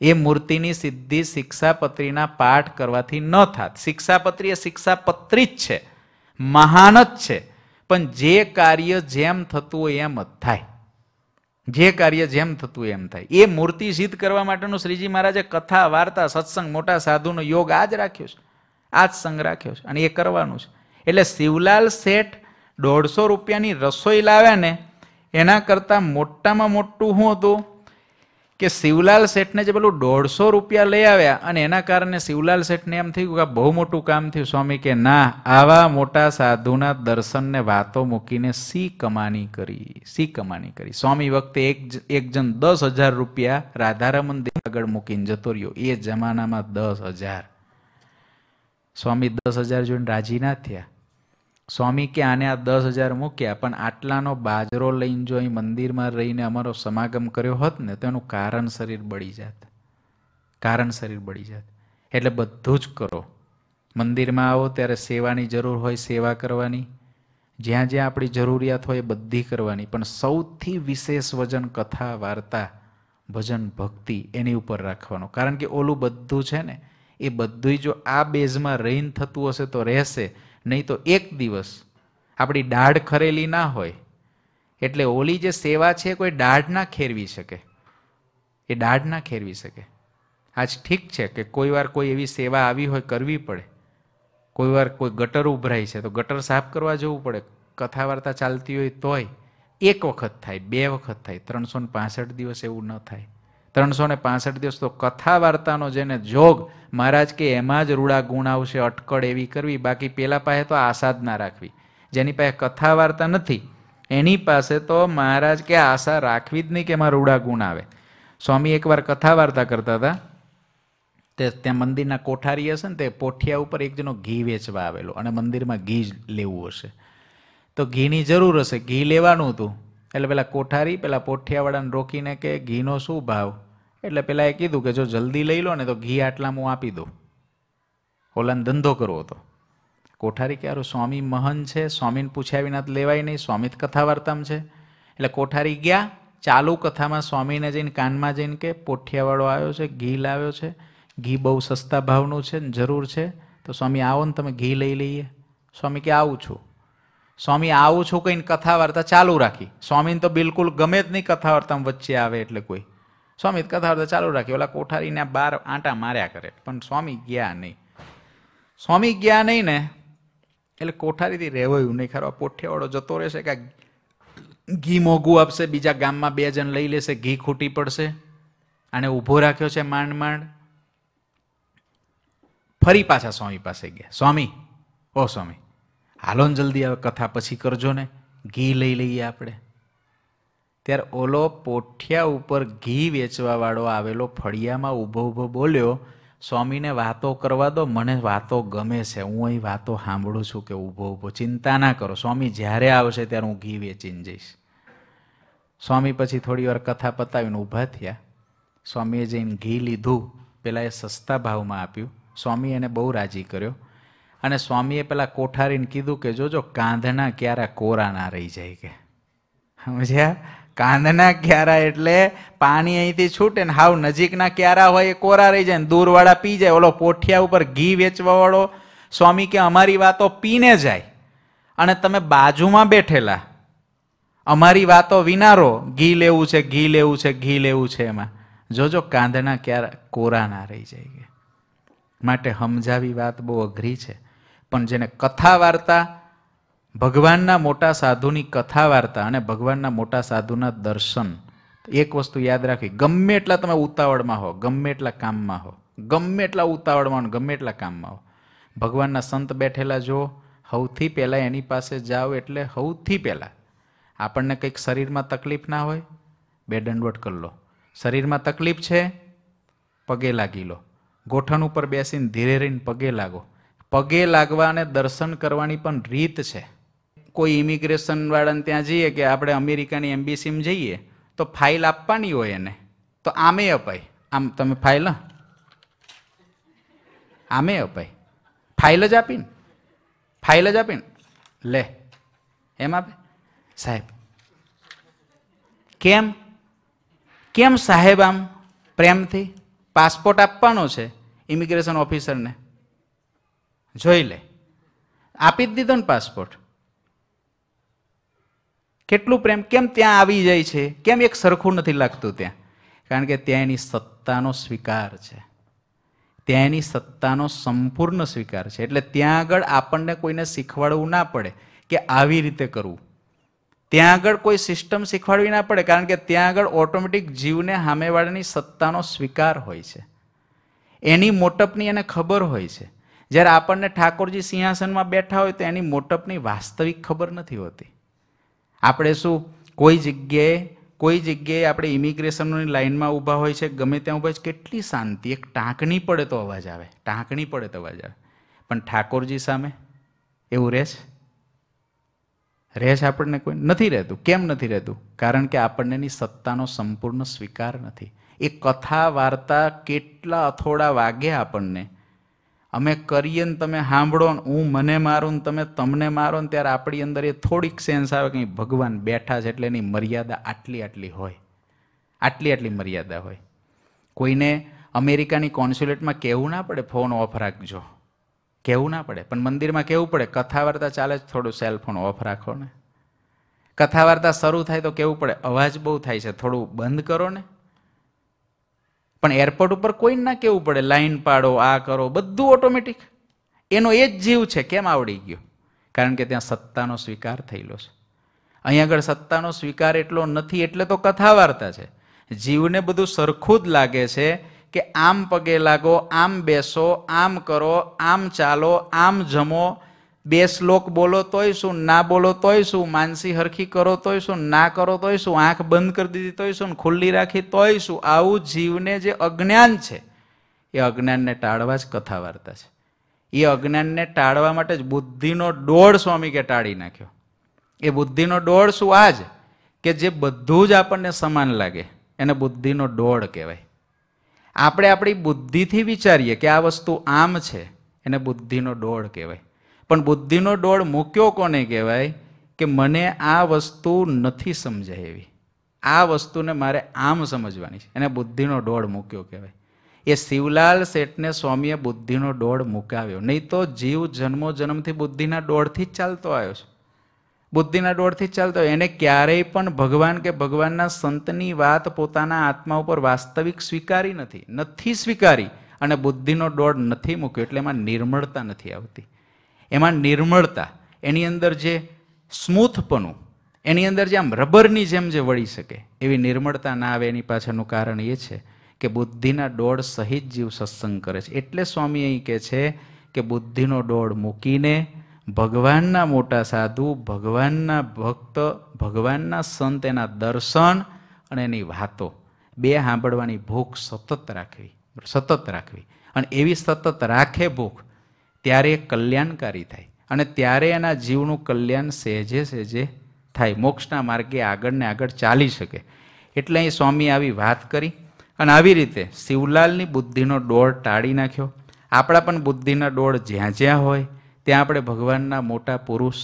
એ મૂર્તિની સિદ્ધિ શિક્ષાપત્રીના પાઠ કરવાથી ન થાત. શિક્ષાપત્રી એ શિક્ષાપત્રી જ છે. મહાન જ છે. પણ જે કાર્ય જેમ થતું હોય એમ જ થાય. જે કાર્ય જેમ થતું હોય એમ થાય. એ મૂર્તિ સિદ્ધ કરવા માટેનું શ્રીજી મહારાજે કથા, વાર્તા, સત્સંગ, મોટા સાધુનો યોગ આ જ રાખ્યો છે. આ જ સંગ રાખ્યો છે અને એ કરવાનું છે. એટલે શિવલાલ શેઠ દોઢસો રૂપિયાની રસોઈ લાવ્યા ને એના કરતાં મોટામાં મોટું શું હતું? કે શિવલાલ શેઠને જે પેલું દોઢસો રૂપિયા લઈ આવ્યા અને એના કારણે શિવલાલ શેઠને એમ થયું કે બહુ મોટું કામ થયું. સ્વામી કે, ના, આવા મોટા સાધુના દર્શનને વાતો મૂકીને સી કમાની કરી? સી કમાની કરી? સ્વામી વખતે એક એક જણ દસ હજાર રૂપિયા રાધારમન દેવ આગળ મૂકીને જતો રહ્યો. એ જમાનામાં દસ હજાર. સ્વામી દસ હજાર જોઈને રાજી ના થયા. સ્વામી કે આને આ દસ હજાર મૂક્યા, પણ આટલાનો બાજરો લઈને જો અહીં મંદિરમાં રહીને અમારો સમાગમ કર્યો હોત ને, તો એનું કારણ શરીર બળી જાત. કારણ શરીર બળી જાત. એટલે બધું જ કરો. મંદિરમાં આવો ત્યારે સેવાની જરૂર હોય સેવા કરવાની. જ્યાં જ્યાં આપણી જરૂરિયાત હોય એ બધી કરવાની. પણ સૌથી વિશેષ વજન કથા, વાર્તા, ભજન, ભક્તિ એની ઉપર રાખવાનો. કારણ કે ઓલું બધું છે ને, એ બધુંય જો આ બેઝમાં રહીને થતું હશે તો રહેશે. નહીં તો એક દિવસ. આપણી દાઢ ખરેલી ના હોય, એટલે ઓલી જે સેવા છે કોઈ દાઢ ના ખેરવી શકે. એ દાઢ ના ખેરવી શકે. આજ ઠીક છે કે કોઈ વાર કોઈ એવી સેવા આવી હોય કરવી પડે. કોઈ વાર કોઈ ગટર ઉભરાય છે તો ગટર સાફ કરવા જવું પડે. કથા વાર્તા ચાલતી હોય તોય એક વખત થાય, બે વખત થાય, ત્રણસો ને પાસઠ દિવસ એવું ન થાય. ત્રણસો ને પાસઠ દિવસ તો કથા વાર્તાનો જેને જોગ, મહારાજ કે એમાં જ રૂડા ગુણ આવશે, અટકળ એવી કરવી, બાકી પેલા પાસે તો આશા જ ના રાખવી. જેની પાસે કથા વાર્તા નથી, એની પાસે તો મહારાજ કે આશા રાખવી જ નહીં કે એમાં રૂડા ગુણ આવે. સ્વામી એકવાર કથા વાર્તા કરતા હતા, તે ત્યાં મંદિરના કોઠારી હશે ને, તે પોઠિયા ઉપર એક જણો ઘી વેચવા આવેલો અને મંદિરમાં ઘી જ લેવું હશે. તો ઘીની જરૂર હશે, ઘી લેવાનું હતું. એટલે પેલા કોઠારી, પેલા પોઠિયાવાળાને રોકીને કે ઘીનો શું ભાવ? એટલે પેલાએ કીધું કે જો જલ્દી લઈ લો ને તો ઘી આટલામાં હું આપી દઉં. ઓલાને ધંધો કરવો હતો. કોઠારી કે સ્વામી મહન છે, સ્વામીને પૂછ્યા વિના લેવાય નહીં, સ્વામી કથા વાર્તામાં છે. એટલે કોઠારી ગયા, ચાલુ કથામાં સ્વામીને જઈને કાનમાં જઈને કે, પોઠિયાવાળો આવ્યો છે, ઘી લાવ્યો છે, ઘી બહુ સસ્તા ભાવનું છે ને જરૂર છે, તો સ્વામી આવો ને તમે ઘી લઈ લઈએ. સ્વામી કે, આવું છું. સ્વામી આવું છું કહીને કથા વાર્તા ચાલુ રાખી. સ્વામીને તો બિલકુલ ગમે જ નહીં કથા વાર્તામાં વચ્ચે આવે એટલે કોઈ. સ્વામી કથા અર્ધ ચાલુ રાખી. ઓલા કોઠારીને બાર આંટા માર્યા કરે. પણ સ્વામી ગયા નહીં. સ્વામી ગયા નહીં ને એટલે કોઠારીથી રહેવાયું નહીં. ખરો, પોઠિયાવાળો જતો રહેશે કે ઘી મોંઘું આપશે, બીજા ગામમાં બે જણ લઈ લેશે, ઘી ખૂટી પડશે. આને ઊભો રાખ્યો છે માંડ માંડ. ફરી પાછા સ્વામી પાસે ગયા. સ્વામી, ઓ સ્વામી, હાલો જલ્દી હવે કથા પછી કરજો ને. ઘી લઈ લઈએ આપણે. ત્યારે ઓલો પોઠિયા ઉપર ઘી વેચવાવાળો આવેલો ફળિયામાં ઊભો ઊભો બોલ્યો, સ્વામીને વાતો કરવા દો, મને વાતો ગમે છે. હું અહીં વાતો સાંભળું છું કે ઊભો ઊભો. ચિંતા ના કરો. સ્વામી જ્યારે આવશે ત્યારે હું ઘી વેચીને જઈશ. સ્વામી પછી થોડી વાર કથા પતાવીને ઊભા થયા. સ્વામીએ જઈને ઘી લીધું. પેલા એ સસ્તા ભાવમાં આપ્યું. સ્વામી એને બહુ રાજી કર્યો. અને સ્વામીએ પેલા કોઠારીને કીધું કે, જોજો, કાંધના ક્યારા કોરા ના રહી જાય કે. સમજ્યા? કાંધના ક્યારા એટલે પાણી અહીંથી છૂટે ને હાવ નજીકના ક્યારા હોય એ કોરા રહી જાય ને દૂરવાળા પી જાય. ઓલો પોઠિયા ઉપર ઘી વેચવા વાળો સ્વામી કે અમારી વાતો પીને જાય. અને તમે બાજુમાં બેઠેલા. અમારી વાતો વિનારો. ઘી લેવું છે, ઘી લેવું છે, ઘી લેવું છે એમાં. જોજો કાંધના ક્યારે કોરા ના રહી જાય માટે સમજાવી વાત બહુ અઘરી છે. પણ જેને કથા વાર્તા ભગવાનના મોટા સાધુની કથા વાર્તા અને ભગવાનના મોટા સાધુના દર્શન. એક વસ્તુ યાદ રાખી, ગમે એટલા તમે ઉતાવળમાં હો, ગમે એટલા કામમાં હો, ગમે એટલા ઉતાવળમાં ગમે એટલા કામમાં હો. ભગવાનના સંત બેઠેલા જો સૌથી પહેલાં એની પાસે જાઓ એટલે સૌથી પહેલાં. આપણને કંઈક શરીરમાં તકલીફ ના હોય, બે દંડવટ કરી લો. શરીરમાં તકલીફ છે, પગે લાગી લો. ગોઠણ ઉપર બેસીને ધીરે રહીને પગે લાગો. પગે લાગવા અને દર્શન કરવાની પણ રીત છે. કોઈ ઇમિગ્રેશન વાળાને ત્યાં જઈએ કે આપણે અમેરિકાની એમ્બેસીમાં જઈએ, તો ફાઇલ આપવાની હોય એને. તો આમે અપાય. આમ તમે ફાઇલ? આમે અપાય. ફાઇલ જ આપીને. ફાઇલ જ આપીને. લે, એમ આપે? સાહેબ, કેમ? કેમ સાહેબ આમ પ્રેમથી? પાસપોર્ટ આપવાનો છે ઇમિગ્રેશન ઓફિસરને જોઈ લે. આપી જ દીધો ને પાસપોર્ટ. કેટલું પ્રેમ, કેમ ત્યાં આવી જાય છે? કેમ એક સરખું નથી લાગતું ત્યાં? કારણ કે ત્યાં એની સત્તાનો સ્વીકાર છે. ત્યાં એની સત્તાનો સંપૂર્ણ સ્વીકાર છે. એટલે ત્યાં આગળ આપણને કોઈને શીખવાડવું ના પડે કે આવી રીતે કરવું. ત્યાં આગળ કોઈ સિસ્ટમ શીખવાડવી ના પડે કારણ કે ત્યાં આગળ ઓટોમેટિક જીવને સામેવાળાની સત્તાનો સ્વીકાર હોય છે. એની મોટપની એને ખબર હોય છે. જ્યારે આપણને ઠાકોરજી સિંહાસનમાં બેઠા હોય તો એની મોટપની વાસ્તવિક ખબર નથી હોતી. આપણે શું, કોઈ જગ્યાએ કોઈ જગ્યાએ આપણે ઇમિગ્રેશનની લાઇનમાં ઊભા હોય છે, ગમે ત્યાં ઊભા છે, કેટલી શાંતિ, એક ટાંકણી પડે તો અવાજ આવે, ટાંકણી પડે તો અવાજ આવે. પણ ઠાકોરજી સામે એવું રહે છે? રહે આપણને કોઈ? નથી રહેતું. કેમ નથી રહેતું? કારણ કે આપણને એની સત્તાનો સંપૂર્ણ સ્વીકાર નથી. એ કથા, વાર્તા કેટલા અથોડા વાગે આપણને અમે કરીએ ને તમે સાંભળો ને હું મને મારું ને તમે તમને મારો ને ત્યારે આપણી અંદર એ થોડીક સેન્સ આવે કે ભગવાન બેઠા છે એટલે એની મર્યાદા આટલી આટલી હોય. આટલી આટલી મર્યાદા હોય. કોઈને અમેરિકાની કોન્સ્યુલેટમાં કહેવું ના પડે ફોન ઓફ રાખજો. કહેવું ના પડે. પણ મંદિરમાં કહેવું પડે કથા વાર્તા ચાલે છે, થોડું સેલ ફોન ઓફ રાખો ને. કથા વાર્તા શરૂ થાય તો કહેવું પડે, અવાજ બહુ થાય છે, થોડું બંધ કરો ને. પણ એરપોર્ટ ઉપર કોઈ ના કેવું પડે? લાઈન પાડો, આ કરો, બધું ઓટોમેટિક એનો એ જ જીવ છે, કેમ આવડી ગયો? કારણ કે ત્યાં સત્તાનો સ્વીકાર થયેલો છે. અહીં આગળ સત્તાનો સ્વીકાર એટલો નથી, એટલે તો કથા વાર્તા છે. જીવને બધું સરખું જ લાગે છે કે આમ પગે લાગો, આમ બેસો, આમ કરો, આમ ચાલો, આમ જમો બે શ્લોક બોલો તોય શું, ના બોલો તોય શું, માનસી હરખી કરો તોય શું, ના કરો તોય શું, આંખ બંધ કરી દીધી તોય શું ખુલ્લી રાખી તોય શું, આવું જીવને જે અજ્ઞાન છે, એ અજ્ઞાનને ટાળવા જ કથા વાર્તા છે. એ અજ્ઞાનને ટાળવા માટે જ બુદ્ધિનો ડોળ સ્વામી કે ટાળી નાખ્યો. એ બુદ્ધિનો ડોળ શું આ જ કે જે બધું જ આપણને સમાન લાગે, એને બુદ્ધિનો ડોળ કહેવાય. આપણે આપણી બુદ્ધિથી વિચારીએ કે આ વસ્તુ આમ છે, એને બુદ્ધિનો ડોળ કહેવાય. પણ બુદ્ધિનો દોડ મૂક્યો કોને કહેવાય? કે મને આ વસ્તુ નથી સમજાય એવી. આ વસ્તુને મારે આમ સમજવાની છે. એને બુદ્ધિનો ડોળ મૂક્યો કહેવાય. એ શિવલાલ શેઠને સ્વામીએ બુદ્ધિનો ડોળ મુકાવ્યો. નહીં તો જીવ જન્મો જન્મથી બુદ્ધિના ડોળથી જ ચાલતો આવ્યો છે. બુદ્ધિના ડોળથી જ ચાલતો. એને ક્યારેય પણ ભગવાન કે ભગવાનના સંતની વાત પોતાના આત્મા ઉપર વાસ્તવિક સ્વીકારી નથી. નથી સ્વીકારી અને બુદ્ધિનો દોડ નથી મૂક્યો. એટલે એમાં નિર્મળતા નથી આવતી. એમાં નિર્મળતા, એની અંદર જે સ્મૂથપણું, એની અંદર જે આમ રબરની જેમ જે વળી શકે, એવી નિર્મળતા ના આવે એની પાછળનું કારણ એ છે કે બુદ્ધિના દોડ સહિત જીવ સત્સંગ કરે છે. એટલે સ્વામી અહીં કહે છે કે બુદ્ધિનો દોડ મૂકીને ભગવાનના મોટા સાધુ, ભગવાનના ભક્ત, ભગવાનના સંત એના દર્શન અને એની વાતો, બે સાંભળવાની ભૂખ સતત રાખવી સતત રાખવી. અને એવી સતત રાખે ભૂખ ત્યારે એ કલ્યાણકારી થાય અને ત્યારે એના જીવનું કલ્યાણ સહેજે સહેજે થાય. મોક્ષના માર્ગે આગળ ને આગળ ચાલી શકે. એટલે અહીં સ્વામી આવી વાત કરી અને આવી રીતે શિવલાલની બુદ્ધિનો ડોળ ટાળી નાખ્યો. આપણા પણ બુદ્ધિના ડોળ જ્યાં જ્યાં હોય, ત્યાં આપણે ભગવાનના મોટા પુરુષ,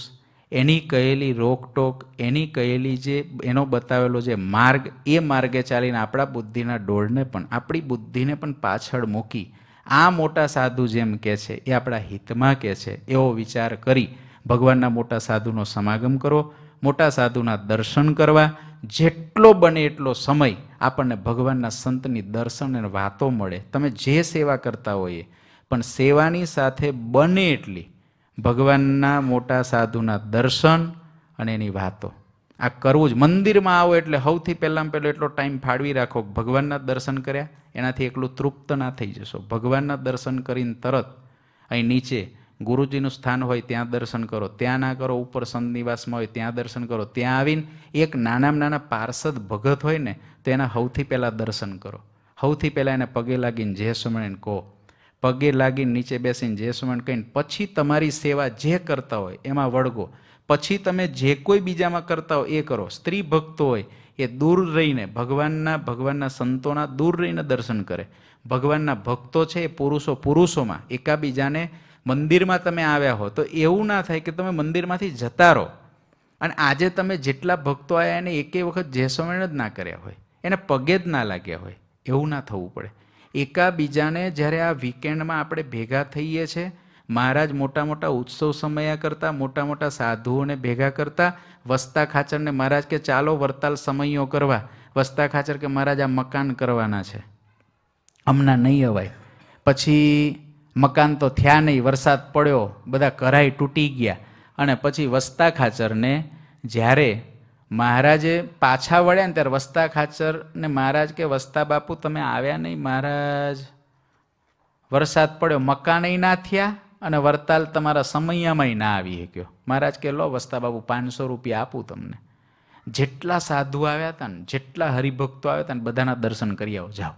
એની કહેલી રોકટોક, એની કહેલી જે, એનો બતાવેલો જે માર્ગ, એ માર્ગે ચાલીને આપણા બુદ્ધિના ડોળને પણ, આપણી બુદ્ધિને પણ પાછળ મૂકી આ મોટા સાધુ જેમ કે છે, એ આપણા હિતમાં કહે છે, એવો વિચાર કરી ભગવાનના મોટા સાધુનો સમાગમ કરો, મોટા સાધુના દર્શન કરવા, જેટલો બને એટલો સમય આપણને ભગવાનના સંતની દર્શન અને વાતો મળે. તમે જે સેવા કરતા હોઈએ, પણ સેવાની સાથે બને એટલી ભગવાનના મોટા સાધુના દર્શન અને એની વાતો. આ કરવું જ. મંદિરમાં આવો એટલે સૌથી પહેલાં પહેલો એટલો ટાઈમ ફાળવી રાખો ભગવાનના દર્શન કર્યા, એનાથી એકલું તૃપ્ત ના થઈ જશો. ભગવાનના દર્શન કરીને તરત અહીં નીચે ગુરુજીનું સ્થાન હોય ત્યાં દર્શન કરો. ત્યાં ના કરો, ઉપર સંત નિવાસમાં હોય ત્યાં દર્શન કરો. ત્યાં આવીને એક નાનામાં નાના પાર્ષદ ભગત હોય ને, તો એના સૌથી પહેલાં દર્શન કરો. સૌથી પહેલાં એને પગે લાગીને જે સ્વામિનારાયણ કહો. પગે લાગીને નીચે બેસીને જે સ્વામિનારાયણ કહીને પછી તમારી સેવા જે કરતા હોય એમાં વળગો. પછી તમે જે કોઈ બીજામાં કરતા હો એ કરો. સ્ત્રી ભક્તો હોય એ દૂર રહીને ભગવાનના ભગવાનના સંતોના દૂર રહીને દર્શન કરે. ભગવાનના ભક્તો છે એ પુરુષો પુરુષોમાં. એકાબીજાને મંદિરમાં તમે આવ્યા હો તો એવું ના થાય કે તમે મંદિરમાંથી જતા રહો. અને આજે તમે જેટલા ભક્તો આવ્યા એને એકે વખત જેસમણ જ ના કર્યા હોય. એને પગે જ ના લાગ્યા હોય. એવું ના થવું પડે. એકાબીજાને જ્યારે આ વીકેન્ડમાં આપણે ભેગા થઈએ છીએ મહારાજ મોટા મોટા ઉત્સવ સમયા કરતા, મોટા મોટા સાધુઓને ભેગા કરતા, વસ્તા ખાચરને મહારાજ કે ચાલો વરતાલ સમયો કરવા. વસ્તા ખાચર કે મહારાજ આ મકાન કરવાના છે. હમણાં નહીં અવાય. પછી મકાન તો થયા નહીં, વરસાદ પડ્યો, બધા કરાઈ તૂટી ગયા. અને પછી વસ્તા ખાચરને જ્યારે મહારાજે પાછા વળ્યા ને ત્યારે વસ્તા ખાચરને મહારાજ કે, વસ્તા બાપુ, તમે આવ્યા નહીં મહારાજ? વરસાદ પડ્યો, મકાનય ના થયા? અને વરતાલ તમારા સમયમાં ના આવી શક્યો. મહારાજ કે લો વસ્તા બાપુ પાંચસો રૂપિયા આપું તમને. જેટલા સાધુ આવ્યા હતા ને, જેટલા હરિભક્તો આવ્યા હતા ને, બધાના દર્શન કરી આવો, જાઓ.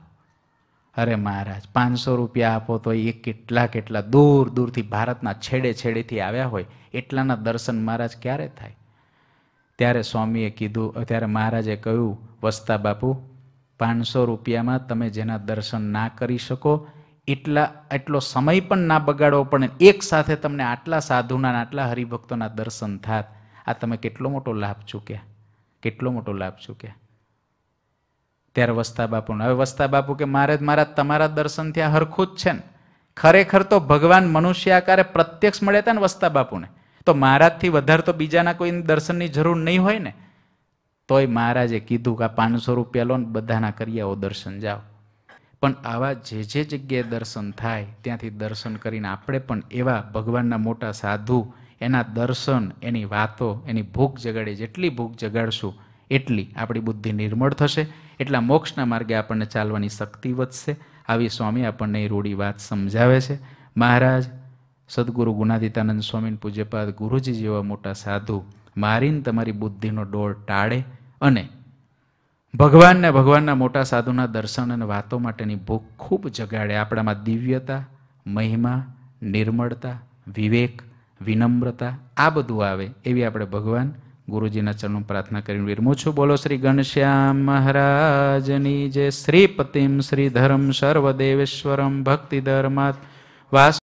અરે મહારાજ, પાંચસો રૂપિયા આપો તો એ કેટલા કેટલા દૂર દૂરથી ભારતના છેડે છેડેથી આવ્યા હોય, એટલાના દર્શન મહારાજ ક્યારે થાય? ત્યારે સ્વામીએ કીધું, ત્યારે મહારાજે કહ્યું વસ્તા બાપુ પાંચસો રૂપિયામાં તમે જેના દર્શન ના કરી શકો એટલા, એટલો સમય પણ ના બગાડવો પડે એક સાથે તમને આટલા સાધુના આટલા હરિભક્તોના દર્શન થાત. આ તમે કેટલો મોટો લાભ ચૂક્યા. કેટલો મોટો લાભ ચૂક્યા. ત્યારે વસ્તા બાપુને હવે વસ્તા બાપુ કે મારે મારા તમારા દર્શન થયા હરખું જ છે ને. ખરેખર તો ભગવાન મનુષ્ય આકારે પ્રત્યક્ષ મળ્યા હતા ને વસ્તા બાપુને તો મહારાજથી વધારે તો બીજાના કોઈ દર્શનની જરૂર નહીં હોય ને. તોય મહારાજે કીધું કે આ પાંચસો રૂપિયા લો ને બધાના કરી આવો દર્શન જાઓ. પણ આવા જે જે જગ્યાએ દર્શન થાય, ત્યાંથી દર્શન કરીને આપણે પણ એવા ભગવાનના મોટા સાધુ, એના દર્શન, એની વાતો, એની ભૂખ જગાડે જેટલી ભૂખ જગાડશું, એટલી આપણી બુદ્ધિ નિર્મળ થશે, એટલા મોક્ષના માર્ગે આપણને ચાલવાની શક્તિ વધશે. આવી સ્વામી આપણને એ રૂઢી વાત સમજાવે છે. મહારાજ, સદગુરુ ગુણાદિતાનંદ સ્વામીને પૂજ્યપાદ ગુરુજી જેવા મોટા સાધુ, મારીને તમારી બુદ્ધિનો ડોર ટાળે અને ભગવાનને, ભગવાનના મોટા સાધુના દર્શન અને વાતો માટેની ભૂખ ખૂબ જગાડે. આપણામાં દિવ્યતા, મહિમા, નિર્મળતા, વિવેક, વિનમ્રતા, આ બધું આવે એવી આપણે ભગવાન ગુરુજીના ચરણો પ્રાર્થના કરીને વિરમું છું. બોલો શ્રી ઘનશ્યામ મહારાજની જય. શ્રીપતિમ શ્રીધરમ સર્વદેવેશ્વરમ ભક્તિ ધર્માત વાસ